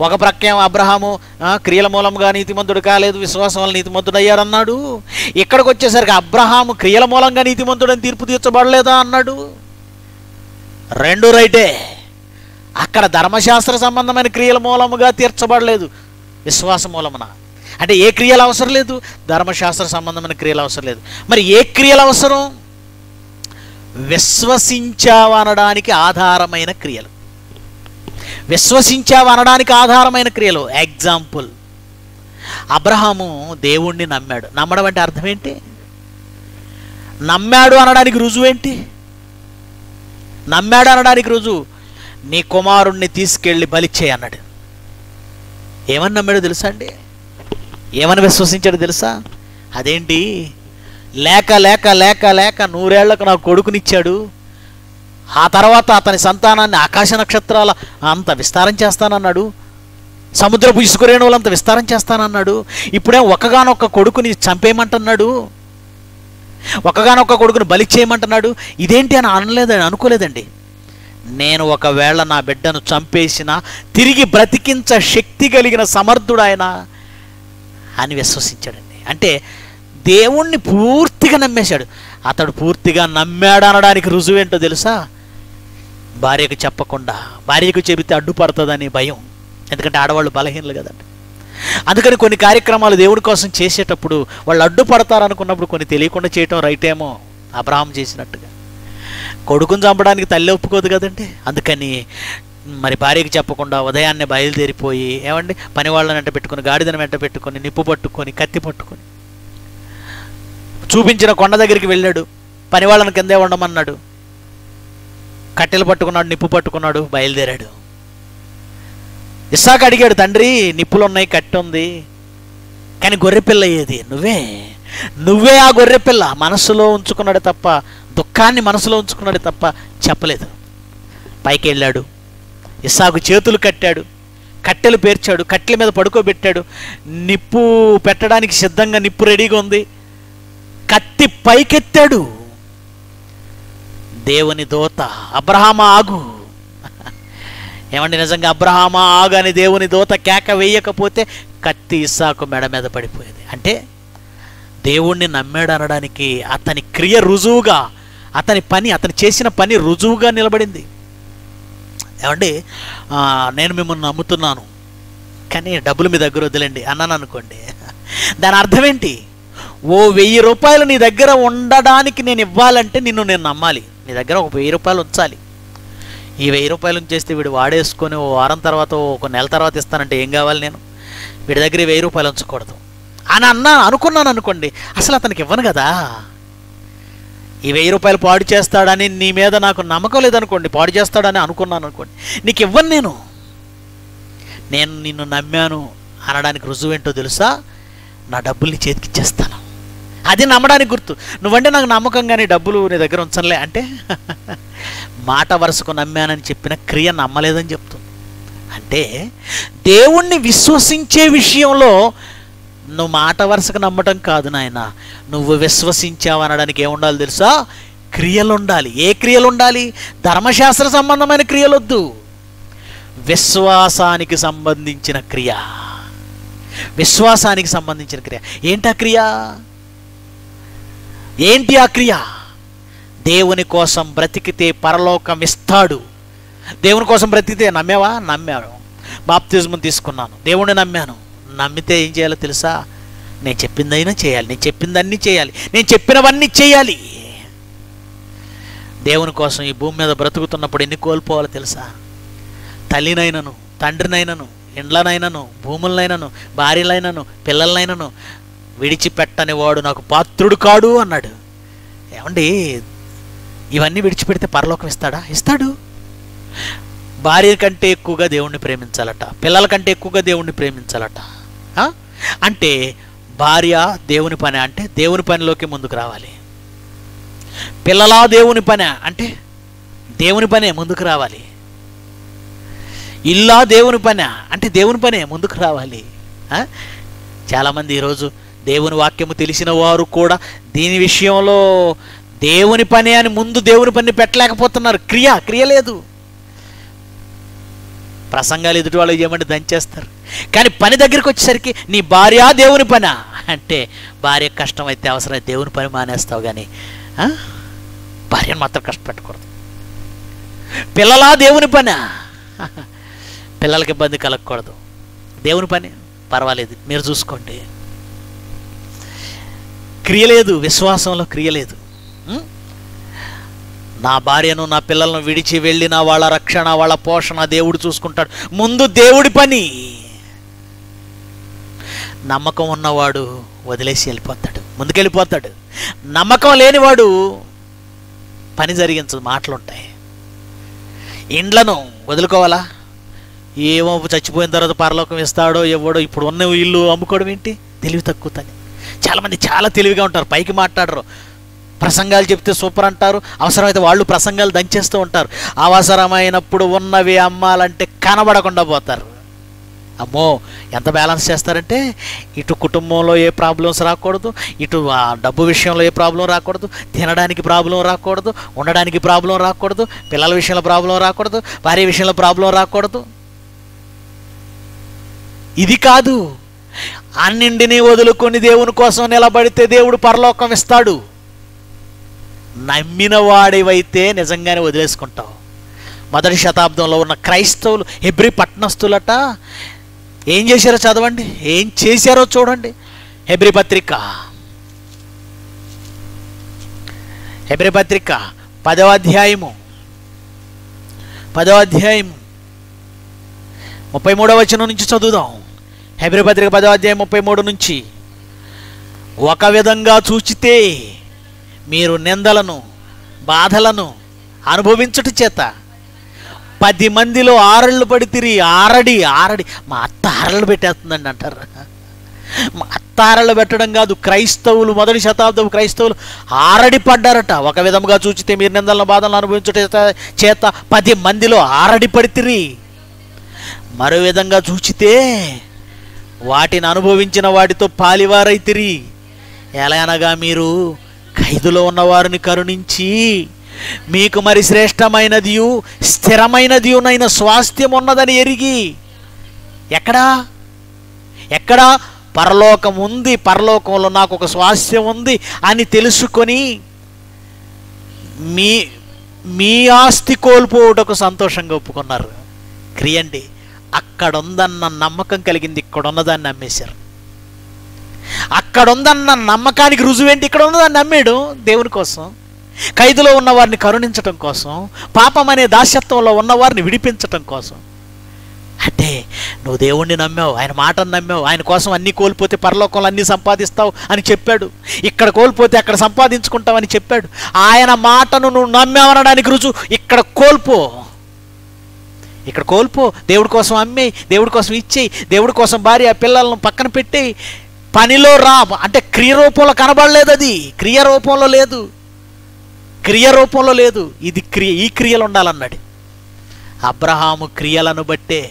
ఒక ప్రక్యం అబ్రహాము క్రియల మూలంగా నీతిమంతుడు కాలేదు విశ్వాసం వల్ల నీతిమంతుడు అయ్యాడన్నాడు ఇక్కడికి వచ్చేసరికి అబ్రహాము క్రియల మూలంగా నీతిమంతుడని తీర్పు తీర్చబడలేదా అన్నాడు. రెండు రైటే. అక్కడ ధర్మశాస్త్ర సంబంధమైన క్రియల మూలముగా తీర్చబడలేదు విశ్వాస మూలమున. అంటే ఏ క్రియలు అవసరం లేదు. ధర్మశాస్త్ర సంబంధమైన క్రియలు అవసరం లేదు. మరి ఏ క్రియలు అవసరం? విశ్వసించావనడానికి ఆధారమైన క్రియలు. విశ్వసించావనడానికి ఆధారమైన క్రియలు. ఎగ్జాంపుల్ అబ్రహాము దేవుణ్ణి నమ్మాడు. నమ్మడం అంటే అర్థం ఏంటి? నమ్మాడు అనడానికి రుజువు ఏంటి? నమ్మాడు అనడానికి రుజువు. నీ కుమారుణ్ణి తీసుకెళ్ళి బలిచ్చే అన్నాడు. ఏమని నమ్మాడో తెలుసా అండి? ఏమని విశ్వసించాడు తెలుసా? అదేంటి? లేక లేక లేక లేక నూరేళ్ళకు నా కొడుకునిచ్చాడు. ఆ తర్వాత అతని సంతానాన్ని ఆకాశ నక్షత్రాల అంత విస్తారం చేస్తానన్నాడు. సముద్రపు ఇసుకురేణువులంత విస్తారం చేస్తానన్నాడు. ఇప్పుడే ఒకగానొక్క కొడుకుని చంపేయమంటున్నాడు. ఒకగానొక్క కొడుకుని బలి చేయమంటున్నాడు. ఇదేంటి అని అనలేదని అనుకోలేదండి. నేను ఒకవేళ నా బిడ్డను చంపేసిన తిరిగి బ్రతికించ శక్తి కలిగిన సమర్థుడు ఆయన అని విశ్వసించాడండి. అంటే దేవుణ్ణి పూర్తిగా నమ్మేశాడు. అతడు పూర్తిగా నమ్మాడు అనడానికి రుజువేంటో తెలుసా? భార్యకు చెప్పకుండా భార్యకు చెబితే అడ్డుపడుతుందని భయం. ఎందుకంటే ఆడవాళ్ళు బలహీనలు కదండి. అందుకని కొన్ని కార్యక్రమాలు దేవుడి కోసం చేసేటప్పుడు వాళ్ళు అడ్డుపడతారు అనుకున్నప్పుడు కొన్ని తెలియకుండా చేయటం రైటేమో అబ్రాహం చేసినట్టుగా. కొడుకుని చంపడానికి తల్లి ఒప్పుకోదు కదండి. అందుకని మరి భార్యకి చెప్పకుండా ఉదయాన్నే బయలుదేరిపోయి ఏమండి? పని వాళ్ళని వెంట పెట్టుకుని గాడిదను వెంట పెట్టుకొని నిప్పు పట్టుకొని కత్తి పట్టుకొని. చూపించిన కొండ దగ్గరికి వెళ్ళాడు. పని వాళ్ళని కిందే ఉండమన్నాడు. కట్టెలు పట్టుకున్నాడు నిప్పు పట్టుకున్నాడు బయలుదేరాడు. ఇస్సాకు అడిగాడు తండ్రి నిప్పులు ఉన్నాయి కట్టె ఉంది కానీ గొర్రెపిల్ల ఏది? నువ్వే. నువ్వే ఆ గొర్రెపిల్ల మనసులో ఉంచుకున్నాడు తప్ప దుఃఖాన్ని మనసులో ఉంచుకున్నాడు తప్ప చెప్పలేదు. పైకి వెళ్ళాడు. ఇస్సాకు చేతులు కట్టాడు కట్టెలు పేర్చాడు కట్టెల మీద పడుకోబెట్టాడు. నిప్పు పెట్టడానికి సిద్ధంగా నిప్పు రెడీగా ఉంది. కత్తి పైకెత్తాడు. దేవుని దోత అబ్రహామ ఆగు. ఏమండి నిజంగా అబ్రహామ ఆగు అని దేవుని దోత కేక వేయకపోతే కత్తి ఇస్సాకు మెడ మీద పడిపోయేది. అంటే దేవుణ్ణి నమ్మాడు అనడానికి అతని క్రియ రుజువుగా అతని పని అతను చేసిన పని రుజువుగా నిలబడింది. ఏమండి? నేను మిమ్మల్ని నమ్ముతున్నాను. కానీ డబ్బులు మీ దగ్గర వదిలేండి అన్నాను అనుకోండి. దాని అర్థం ఏంటి? ఓ వెయ్యి రూపాయలు నీ దగ్గర ఉండడానికి నేను ఇవ్వాలంటే నిన్ను నేను నమ్మాలి. నీ దగ్గర ఒక వెయ్యి రూపాయలు ఉంచాలి. ఈ వెయ్యి రూపాయలు ఉంచేస్తే వీడు వాడేసుకొని ఓ వారం తర్వాత ఒక నెల తర్వాత ఇస్తానంటే ఏం కావాలి నేను? వీడి దగ్గర వెయ్యి రూపాయలు ఉంచకూడదు. అని అన్నా అనుకున్నాను అనుకోండి. అసలు అతనికి ఇవ్వను కదా. ఈ వెయ్యి రూపాయలు పాడు చేస్తాడని నీ మీద నాకు నమ్మకం లేదనుకోండి పాడు చేస్తాడని అనుకున్నాను అనుకోండి. నీకు ఇవ్వను నేను. నేను నిన్ను నమ్మాను అనడానికి రుజువేంటో తెలుసా? నా డబ్బుల్ని చేతికిచ్చేస్తాను అది నమ్మడానికి గుర్తు. నువ్వంటే నాకు నమ్మకం కానీ డబ్బులు నీ దగ్గర ఉంచనులే. అంటే *laughs* మాట వరుసకు నమ్మానని చెప్పిన క్రియ నమ్మలేదని చెప్తుంది. అంటే దేవుణ్ణి విశ్వసించే విషయంలో నువ్వు మాట వరుసకు నమ్మటం కాదు నాయన. నువ్వు విశ్వసించావు అనడానికి ఏముండాలి తెలుసా? క్రియలు ఉండాలి ఏ క్రియలు ఉండాలి ధర్మశాస్త్ర సంబంధమైన క్రియలొద్దు. విశ్వాసానికి సంబంధించిన క్రియ. విశ్వాసానికి సంబంధించిన క్రియ. ఏంటి ఆ క్రియ? ఏంటి ఆ క్రియ? దేవుని కోసం బ్రతికితే పరలోకం ఇస్తాడు. దేవుని కోసం బ్రతికితే నమ్మేవా? నమ్మాను. బాప్తిజం తీసుకున్నాను. దేవుణ్ణి నమ్మాను. నమ్మితే ఏం చేయాలో తెలుసా? నేను చెప్పిందైనా చేయాలి. నేను చెప్పిందన్నీ చేయాలి. నేను చెప్పినవన్నీ చేయాలి. దేవుని కోసం ఈ భూమి మీద బ్రతుకుతున్నప్పుడు ఎన్ని కోల్పోవాలో తెలుసా? తల్లినైనను తండ్రినైనను ఇండ్లనైనను భూములనైనను భార్యలైనను పిల్లలనైనను విడిచిపెట్టని వాడు నాకు పాత్రుడు కాడు అన్నాడు. ఏమండి? ఇవన్నీ విడిచిపెడితే పరలోకం ఇస్తాడా? ఇస్తాడు. భార్య కంటే ఎక్కువగా దేవుణ్ణి ప్రేమించాలట. పిల్లల కంటే ఎక్కువగా దేవుణ్ణి ప్రేమించాలట. అంటే భార్య దేవుని పని అంటే దేవుని పనిలోకి ముందుకు రావాలి. పిల్లలా దేవుని పని అంటే దేవుని పనే ముందుకు రావాలి. ఇల్లా దేవుని పని అంటే దేవుని పనే ముందుకు రావాలి. ఆ? చాలామంది ఈరోజు దేవుని వాక్యము తెలిసిన వారు కూడా దీని విషయంలో దేవుని పని అని ముందు దేవుని పని పెట్టలేకపోతున్నారు. క్రియ క్రియ లేదు. ప్రసంగాలు ఎదుటి వాళ్ళు చేయమంటే దంచేస్తారు. కానీ పని దగ్గరికి వచ్చేసరికి నీ భార్య దేవుని పనా? అంటే భార్య కష్టం అయితే అవసరం దేవుని పని మానేస్తావు కానీ భార్యను మాత్రం కష్టపెట్టకూడదు. పిల్లలా దేవుని పనా? పిల్లలకి ఇబ్బంది కలగకూడదు. దేవుని పని? పర్వాలేదు. మీరు చూసుకోండి. క్రియ లేదు. విశ్వాసంలో క్రియ లేదు. నా భార్యను నా పిల్లలను విడిచి వెళ్ళిన వాళ్ళ రక్షణ వాళ్ళ పోషణ దేవుడు చూసుకుంటాడు. ముందు దేవుడి పని. నమ్మకం ఉన్నవాడు వదిలేసి వెళ్ళిపోతాడు. ముందుకెళ్ళిపోతాడు. నమ్మకం లేనివాడు పని జరిగించదు మాటలుంటాయి. ఇండ్లను వదులుకోవాలా? ఏమో చచ్చిపోయిన తర్వాత పరలోకం ఇస్తాడో ఇవ్వడో ఇప్పుడు ఉన్న ఇల్లు అమ్ముకోవడం ఏంటి? తెలివి తక్కువ తని చాలామంది చాలా తెలివిగా ఉంటారు పైకి మాట్లాడరు. ప్రసంగాలు చెప్తే సూపర్ అంటారు. అవసరమైతే వాళ్ళు ప్రసంగాలు దంచేస్తూ ఉంటారు. అవసరమైనప్పుడు ఉన్నవి అమ్మాలంటే కనబడకుండా పోతారు. అమ్మో ఎంత బ్యాలెన్స్ చేస్తారంటే ఇటు కుటుంబంలో ఏ ప్రాబ్లమ్స్ రాకూడదు ఇటు డబ్బు విషయంలో ఏ ప్రాబ్లం రాకూడదు తినడానికి ప్రాబ్లం రాకూడదు ఉండడానికి ప్రాబ్లం రాకూడదు పిల్లల విషయంలో ప్రాబ్లం రాకూడదు భార్య విషయంలో ప్రాబ్లం రాకూడదు. ఇది కాదు. అన్నింటినీ వదులుకొని దేవుని కోసం నిలబడితే దేవుడు పరలోకం ఇస్తాడు. నమ్మిన వాడివైతే నిజంగానే వదిలేసుకుంటావు. మొదటి శతాబ్దంలో ఉన్న క్రైస్తవులు హెబ్రి పట్టణస్థులట ఏం చేశారో చదవండి. ఏం చేశారో చూడండి. హెబ్రి పత్రిక. హెబ్రి పత్రిక పదవ అధ్యాయము. పదవ అధ్యాయము. ముప్పై మూడవ వచనం నుంచి చదువుదాం. హెబ్రి పత్రిక పదవ అధ్యాయం ముప్పై మూడు నుంచి. ఒక విధంగా చూచితే మీరు నిందలను బాధలను అనుభవించుట చేత. పది మందిలో ఆరళ్ళు పడి తిరిగి ఆరడి ఆరడి. మా అత్త ఆరళ్ళు పెట్టేస్తుందండి అంటారు. మా అత్త ఆరళ్ళు పెట్టడం కాదు క్రైస్తవులు మొదటి శతాబ్దం క్రైస్తవులు ఆరడి పడ్డారట. ఒక విధముగా చూచితే మీరు నిందలను బాధలను అనుభవించుట చేత- చేత పది మందిలో ఆరడి పడి మరో విధంగా చూచితే వాటిని అనుభవించిన వాటితో పాలివారైతిరి ఎలా అనగా మీరు ఖైదులో ఉన్నవారిని కరుణించి మీకు మరి శ్రేష్టమైనది స్థిరమైనది నైన స్వాస్థ్యం ఉన్నదని ఎరిగి ఎక్కడా? ఎక్కడా? పరలోకం ఉంది పరలోకంలో నాకు ఒక స్వాస్థ్యం ఉంది అని తెలుసుకొని మీ మీ ఆస్తి కోల్పోవుటకు సంతోషంగా ఒప్పుకున్నారు. క్రియండి అక్కడ ఉందన్న నమ్మకం కలిగింది ఇక్కడ ఉన్నదాన్ని నమ్మేశారు. అక్కడ ఉందన్న నమ్మకానికి రుజువేంటి? ఇక్కడ ఉన్నదాన్ని నమ్మాడు దేవుని కోసం. ఖైదులో ఉన్న వారిని కరుణించటం కోసం. పాపం అనే దాస్యత్వంలో ఉన్నవారిని విడిపించటం కోసం. అంటే నువ్వు దేవుణ్ణి నమ్మావు ఆయన మాటను నమ్మావు ఆయన కోసం అన్నీ కోల్పోతే పరలోకంలో అన్నీ సంపాదిస్తావు అని చెప్పాడు. ఇక్కడ కోల్పోతే అక్కడ సంపాదించుకుంటావని చెప్పాడు. ఆయన మాటను నువ్వు నమ్మావనడానికి రుజువు. ఇక్కడ కోల్పో. ఇక్కడ కోల్పో. దేవుడి కోసం అమ్మేయి దేవుడి కోసం ఇచ్చేయి దేవుడి కోసం భార్య పిల్లలను పక్కన పెట్టేయి. పనిలో రా. అంటే క్రియ రూపంలో కనబడలేదు అది. క్రియ రూపంలో లేదు. క్రియ రూపంలో లేదు. ఇది క్రియ ఈ క్రియలు ఉండాలన్నాడు. అబ్రహాము క్రియలను బట్టే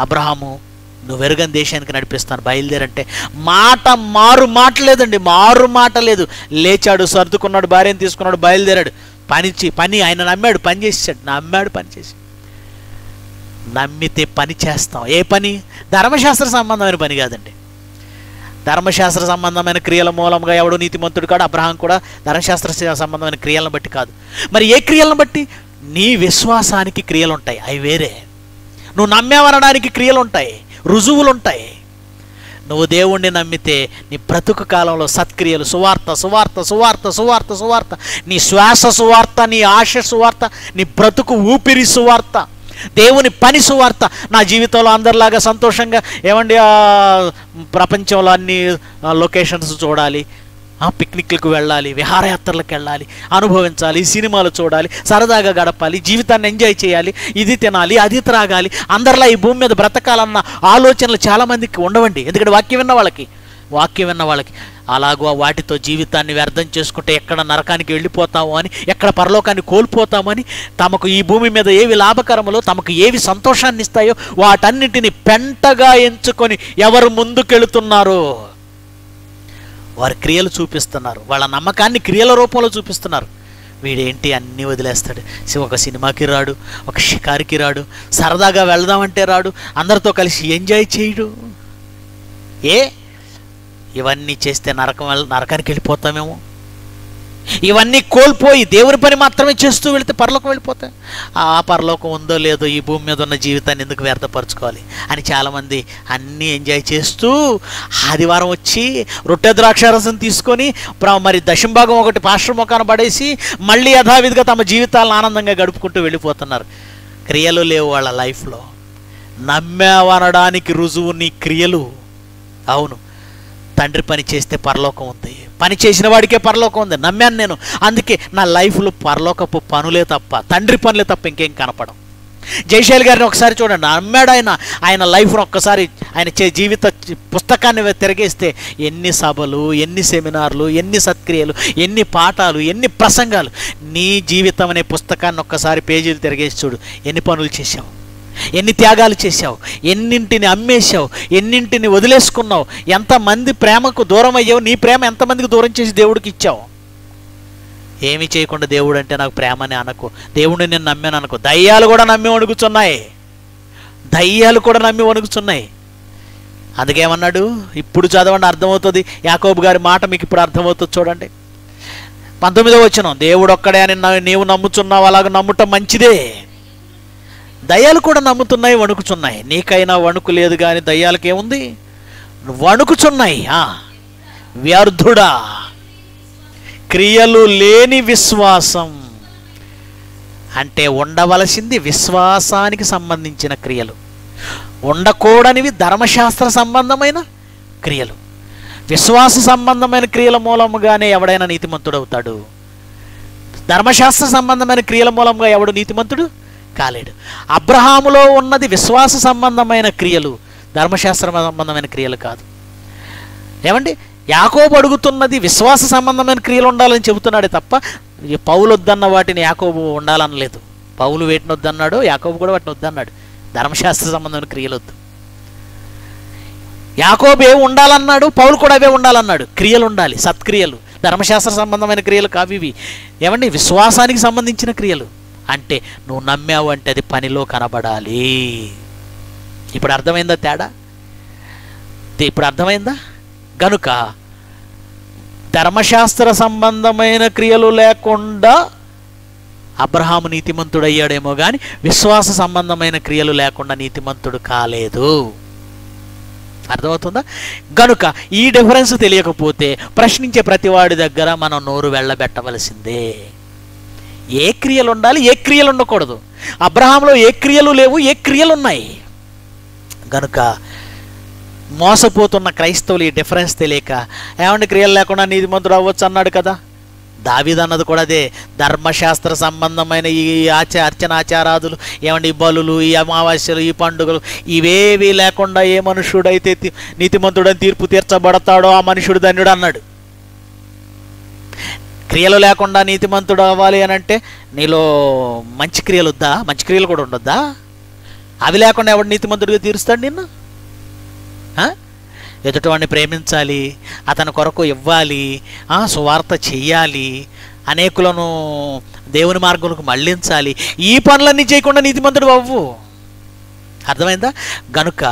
అబ్రహాము నువ్వు వెరుగని దేశానికి నడిపిస్తాను. బయలుదేరంటే మాట మారు మాట లేదండి. మారు మాట లేదు. లేచాడు సర్దుకున్నాడు భార్యను తీసుకున్నాడు బయలుదేరాడు. పని పని ఆయన నమ్మాడు పని చేసాడు నమ్మాడు పని చేసి నమ్మితే పని చేస్తాం. ఏ పని? ధర్మశాస్త్ర సంబంధమైన పని కాదండి. ధర్మశాస్త్ర సంబంధమైన క్రియల మూలంగా ఎవడు నీతిమంతుడు కాడు అబ్రహాం కూడా ధర్మశాస్త్ర సంబంధమైన క్రియలను బట్టి కాదు. మరి ఏ క్రియలను బట్టి? నీ విశ్వాసానికి క్రియలు ఉంటాయి అవి వేరే. నువ్వు నమ్మేవనడానికి క్రియలు ఉంటాయి రుజువులు ఉంటాయి నువ్వు దేవుణ్ణి నమ్మితే నీ బ్రతుకు కాలంలో సత్క్రియలు సువార్త సువార్త సువార్త సువార్త సువార్త నీ శ్వాస సువార్త నీ ఆశ సువార్త నీ బ్రతుకు ఊపిరి సువార్త దేవుని పని సువార్త నా జీవితంలో అందరిలాగా సంతోషంగా. ఏమండి ఆ ప్రపంచంలో అన్ని లొకేషన్స్ చూడాలి ఆ పిక్నిక్లకు వెళ్ళాలి విహారయాత్రలకు వెళ్ళాలి అనుభవించాలి సినిమాలు చూడాలి సరదాగా గడపాలి జీవితాన్ని ఎంజాయ్ చేయాలి ఇది తినాలి అది త్రాగాలి అందరిలా ఈ భూమి మీద బ్రతకాలన్న ఆలోచనలు చాలామందికి ఉండవండి. ఎందుకంటే వాక్యం విన్న వాళ్ళకి వాక్యం విన్న వాళ్ళకి అలాగో వాటితో జీవితాన్ని వ్యర్థం చేసుకుంటే ఎక్కడ నరకానికి వెళ్ళిపోతామో అని ఎక్కడ పరలోకాన్ని కోల్పోతామని తమకు ఈ భూమి మీద ఏవి లాభకరములో తమకు ఏవి సంతోషాన్ని ఇస్తాయో వాటన్నిటిని పెంటగా ఎంచుకొని ఎవరు ముందుకెళుతున్నారో? వారి క్రియలు చూపిస్తున్నారు. వాళ్ళ నమ్మకాన్ని క్రియల రూపంలో చూపిస్తున్నారు. వీడేంటి అన్నీ వదిలేస్తాడు. సి- ఒక సినిమాకి రాడు ఒక షికారికి రాడు సరదాగా వెళదామంటే రాడు అందరితో కలిసి ఎంజాయ్ చేయడు. ఏ? ఇవన్నీ చేస్తే నరకం వెళ్ళ నరకానికి వెళ్ళిపోతామేమో ఇవన్నీ కోల్పోయి దేవుని పని మాత్రమే చేస్తూ వెళితే పరలోకం వెళ్ళిపోతాయి. ఆ పరలోకం ఉందో లేదో ఈ భూమి మీద ఉన్న జీవితాన్ని ఎందుకు వ్యర్థపరచుకోవాలి? అని చాలామంది అన్నీ ఎంజాయ్ చేస్తూ ఆదివారం వచ్చి రొట్టె ద్రాక్షారసం తీసుకొని మరి దశంభాగం ఒకటి పాస్టర్ ముఖాన పడేసి మళ్ళీ యథావిధిగా తమ జీవితాలను ఆనందంగా గడుపుకుంటూ వెళ్ళిపోతున్నారు. క్రియలు లేవు వాళ్ళ లైఫ్లో. నమ్మావనడానికి రుజువు నీ క్రియలు. అవును. తండ్రి పని చేస్తే పరలోకం ఉంది. పని చేసిన వాడికే పరలోకం ఉంది. నమ్మాను నేను. అందుకే నా లైఫ్లో పరలోకపు పనులే తప్ప తండ్రి పనులే తప్ప ఇంకేం కనపడం జయశైల్ గారిని ఒకసారి చూడండి. నమ్మాడు ఆయన. ఆయన లైఫ్ను ఒక్కసారి ఆయన చే జీవిత పుస్తకాన్ని తిరిగేస్తే ఎన్ని సభలు ఎన్ని సెమినార్లు ఎన్ని సత్క్రియలు ఎన్ని పాఠాలు ఎన్ని ప్రసంగాలు. నీ జీవితం అనే పుస్తకాన్ని ఒక్కసారి పేజీలు తిరిగేసి చూడు. ఎన్ని పనులు చేశావు? ఎన్ని త్యాగాలు చేశావు? ఎన్నింటిని అమ్మేశావు? ఎన్నింటిని వదిలేసుకున్నావు? ఎంతమంది ప్రేమకు దూరం అయ్యావు నీ ప్రేమ ఎంతమందికి దూరం చేసి దేవుడికి ఇచ్చావు? ఏమి చేయకుండా దేవుడు అంటే నాకు ప్రేమని అనకు. దేవుడిని నేను నమ్మాను అనుకో. దయ్యాలు కూడా నమ్మి వణుకుతున్నాయి. దయ్యాలు కూడా నమ్మి వణుకుతున్నాయి. అందుకేమన్నాడు ఇప్పుడు చదవండి అర్థమవుతుంది. యాకోబు గారి మాట మీకు ఇప్పుడు అర్థమవుతుంది చూడండి. పంతొమ్మిదో వచ్చిన దేవుడు ఒక్కడే అని నీవు నమ్ముచున్నావు అలాగ నమ్ముటం మంచిదే. దయ్యాలు కూడా నమ్ముతున్నాయి వణుకుచున్నాయి. నీకైనా వణుకు లేదు కానీ దయ్యాలకేముంది? వణుకుచున్నాయి ఆ. వ్యర్థుడా. క్రియలు లేని విశ్వాసం. అంటే ఉండవలసింది విశ్వాసానికి సంబంధించిన క్రియలు. ఉండకూడనివి ధర్మశాస్త్ర సంబంధమైన క్రియలు. విశ్వాస సంబంధమైన క్రియల మూలముగానే ఎవడైనా నీతిమంతుడవుతాడు. ధర్మశాస్త్ర సంబంధమైన క్రియల మూలంగా ఎవడు నీతిమంతుడు? కాలేడు. అబ్రహాములో ఉన్నది విశ్వాస సంబంధమైన క్రియలు ధర్మశాస్త్ర సంబంధమైన క్రియలు కాదు. ఏమండి? యాకోబు అడుగుతున్నది విశ్వాస సంబంధమైన క్రియలు ఉండాలని చెబుతున్నాడే తప్ప ఈ పౌలు వద్దన్న వాటిని యాకోబు ఉండాలనలేదు పౌలు వేటిని వద్దన్నాడు యాకోబు కూడా వాటిని వద్దన్నాడు. ధర్మశాస్త్ర సంబంధమైన క్రియలు వద్దు. యాకోబు ఏ ఉండాలన్నాడు? పౌలు కూడా అవే ఉండాలన్నాడు. క్రియలు ఉండాలి సత్క్రియలు. ధర్మశాస్త్ర సంబంధమైన క్రియలు కావి ఇవి. ఏమండి? విశ్వాసానికి సంబంధించిన క్రియలు. అంటే నువ్వు నమ్మావు అంటే అది పనిలో కనబడాలి. ఇప్పుడు అర్థమైందా తేడా? ఇప్పుడు అర్థమైందా? గనుక ధర్మశాస్త్ర సంబంధమైన క్రియలు లేకుండా అబ్రహాము నీతిమంతుడయ్యాడేమో కానీ విశ్వాస సంబంధమైన క్రియలు లేకుండా నీతిమంతుడు కాలేదు. అర్థమవుతుందా? గనుక ఈ డిఫరెన్స్ తెలియకపోతే ప్రశ్నించే ప్రతివాడి దగ్గర మనం నోరు వెళ్ళబెట్టవలసిందే. ఏ క్రియలు ఉండాలి ఏ క్రియలు ఉండకూడదు. అబ్రహాంలో ఏ క్రియలు లేవు ఏ క్రియలు ఉన్నాయి? కనుక మోసపోతున్న క్రైస్తవులు ఈ డిఫరెన్స్ తెలియక ఏమంటే క్రియలు లేకుండా నీతిమంతుడు అవ్వచ్చు అన్నాడు కదా? దావీద్ అన్నది కూడా అదే ధర్మశాస్త్ర సంబంధమైన ఈ ఆచ అర్చనాచారాదులు ఏమండి ఈ బలులు ఈ అమావాస్యలు ఈ పండుగలు ఇవేవి లేకుండా ఏ మనుషుడైతే నీతిమంతుడని తీర్పు తీర్చబడతాడో ఆ మనుషుడు ధన్యుడు అన్నాడు. క్రియలు లేకుండా నీతిమంతుడు అవ్వాలి అని అంటే నీలో మంచి క్రియలు వద్దా? మంచి క్రియలు కూడా ఉండొద్దా? అవి లేకుండా ఎవడు నీతిమంతుడిగా తీరుస్తాడు నిన్ను? ఎదుటివాడిని ప్రేమించాలి అతని కొరకు ఇవ్వాలి సువార్త చెయ్యాలి అనేకులను దేవుని మార్గంలోకి మళ్ళించాలి. ఈ పనులన్నీ చేయకుండా నీతిమంతుడు అవ్వు. అర్థమైందా? గనుక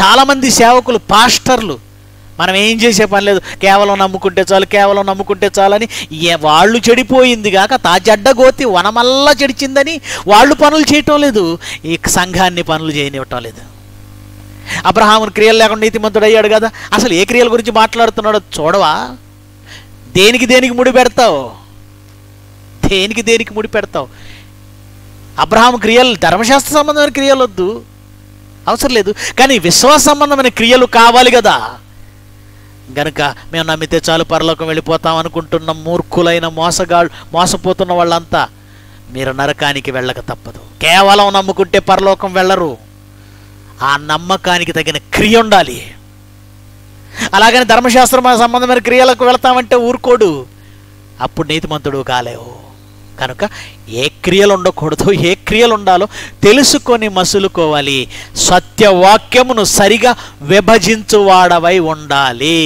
చాలామంది సేవకులు పాస్టర్లు మనం ఏం చేసే పని లేదు. కేవలం నమ్ముకుంటే చాలు కేవలం నమ్ముకుంటే చాలని వాళ్ళు చెడిపోయింది కాక తా జడ్డగోతి వనమల్లా చెడిచిందని వాళ్ళు పనులు చేయటం లేదు. ఈ సంఘాన్ని పనులు చేయనివ్వటం లేదు. అబ్రహాముని క్రియలు లేకుండా నీతిమంతుడు అయ్యాడు కదా. అసలు ఏ క్రియల గురించి మాట్లాడుతున్నాడో చూడవా? దేనికి దేనికి ముడి పెడతావు? దేనికి దేనికి ముడి పెడతావు? అబ్రహాం క్రియలు ధర్మశాస్త్ర సంబంధమైన క్రియలు వద్దు. అవసరం లేదు. కానీ విశ్వాస సంబంధమైన క్రియలు కావాలి కదా. గనుక మేము నమ్మితే చాలు పరలోకం వెళ్ళిపోతాం అనుకుంటున్న మూర్ఖులైన మోసగాళ్ళు మోసపోతున్న వాళ్ళంతా మీరు నరకానికి వెళ్ళక తప్పదు. కేవలం నమ్ముకుంటే పరలోకం వెళ్ళరు. ఆ నమ్మకానికి తగిన క్రియ ఉండాలి. అలాగని ధర్మశాస్త్రం సంబంధమైన క్రియలకు వెళతామంటే ఊరుకోడు. అప్పుడు నీతిమంతుడు కాలేవు. కనుక ఏ క్రియలు ఉండకూడదు ఏ క్రియలు ఉండాలో తెలుసుకొని మసులుకోవాలి. సత్యవాక్యమును సరిగా విభజించువాడవై ఉండాలి.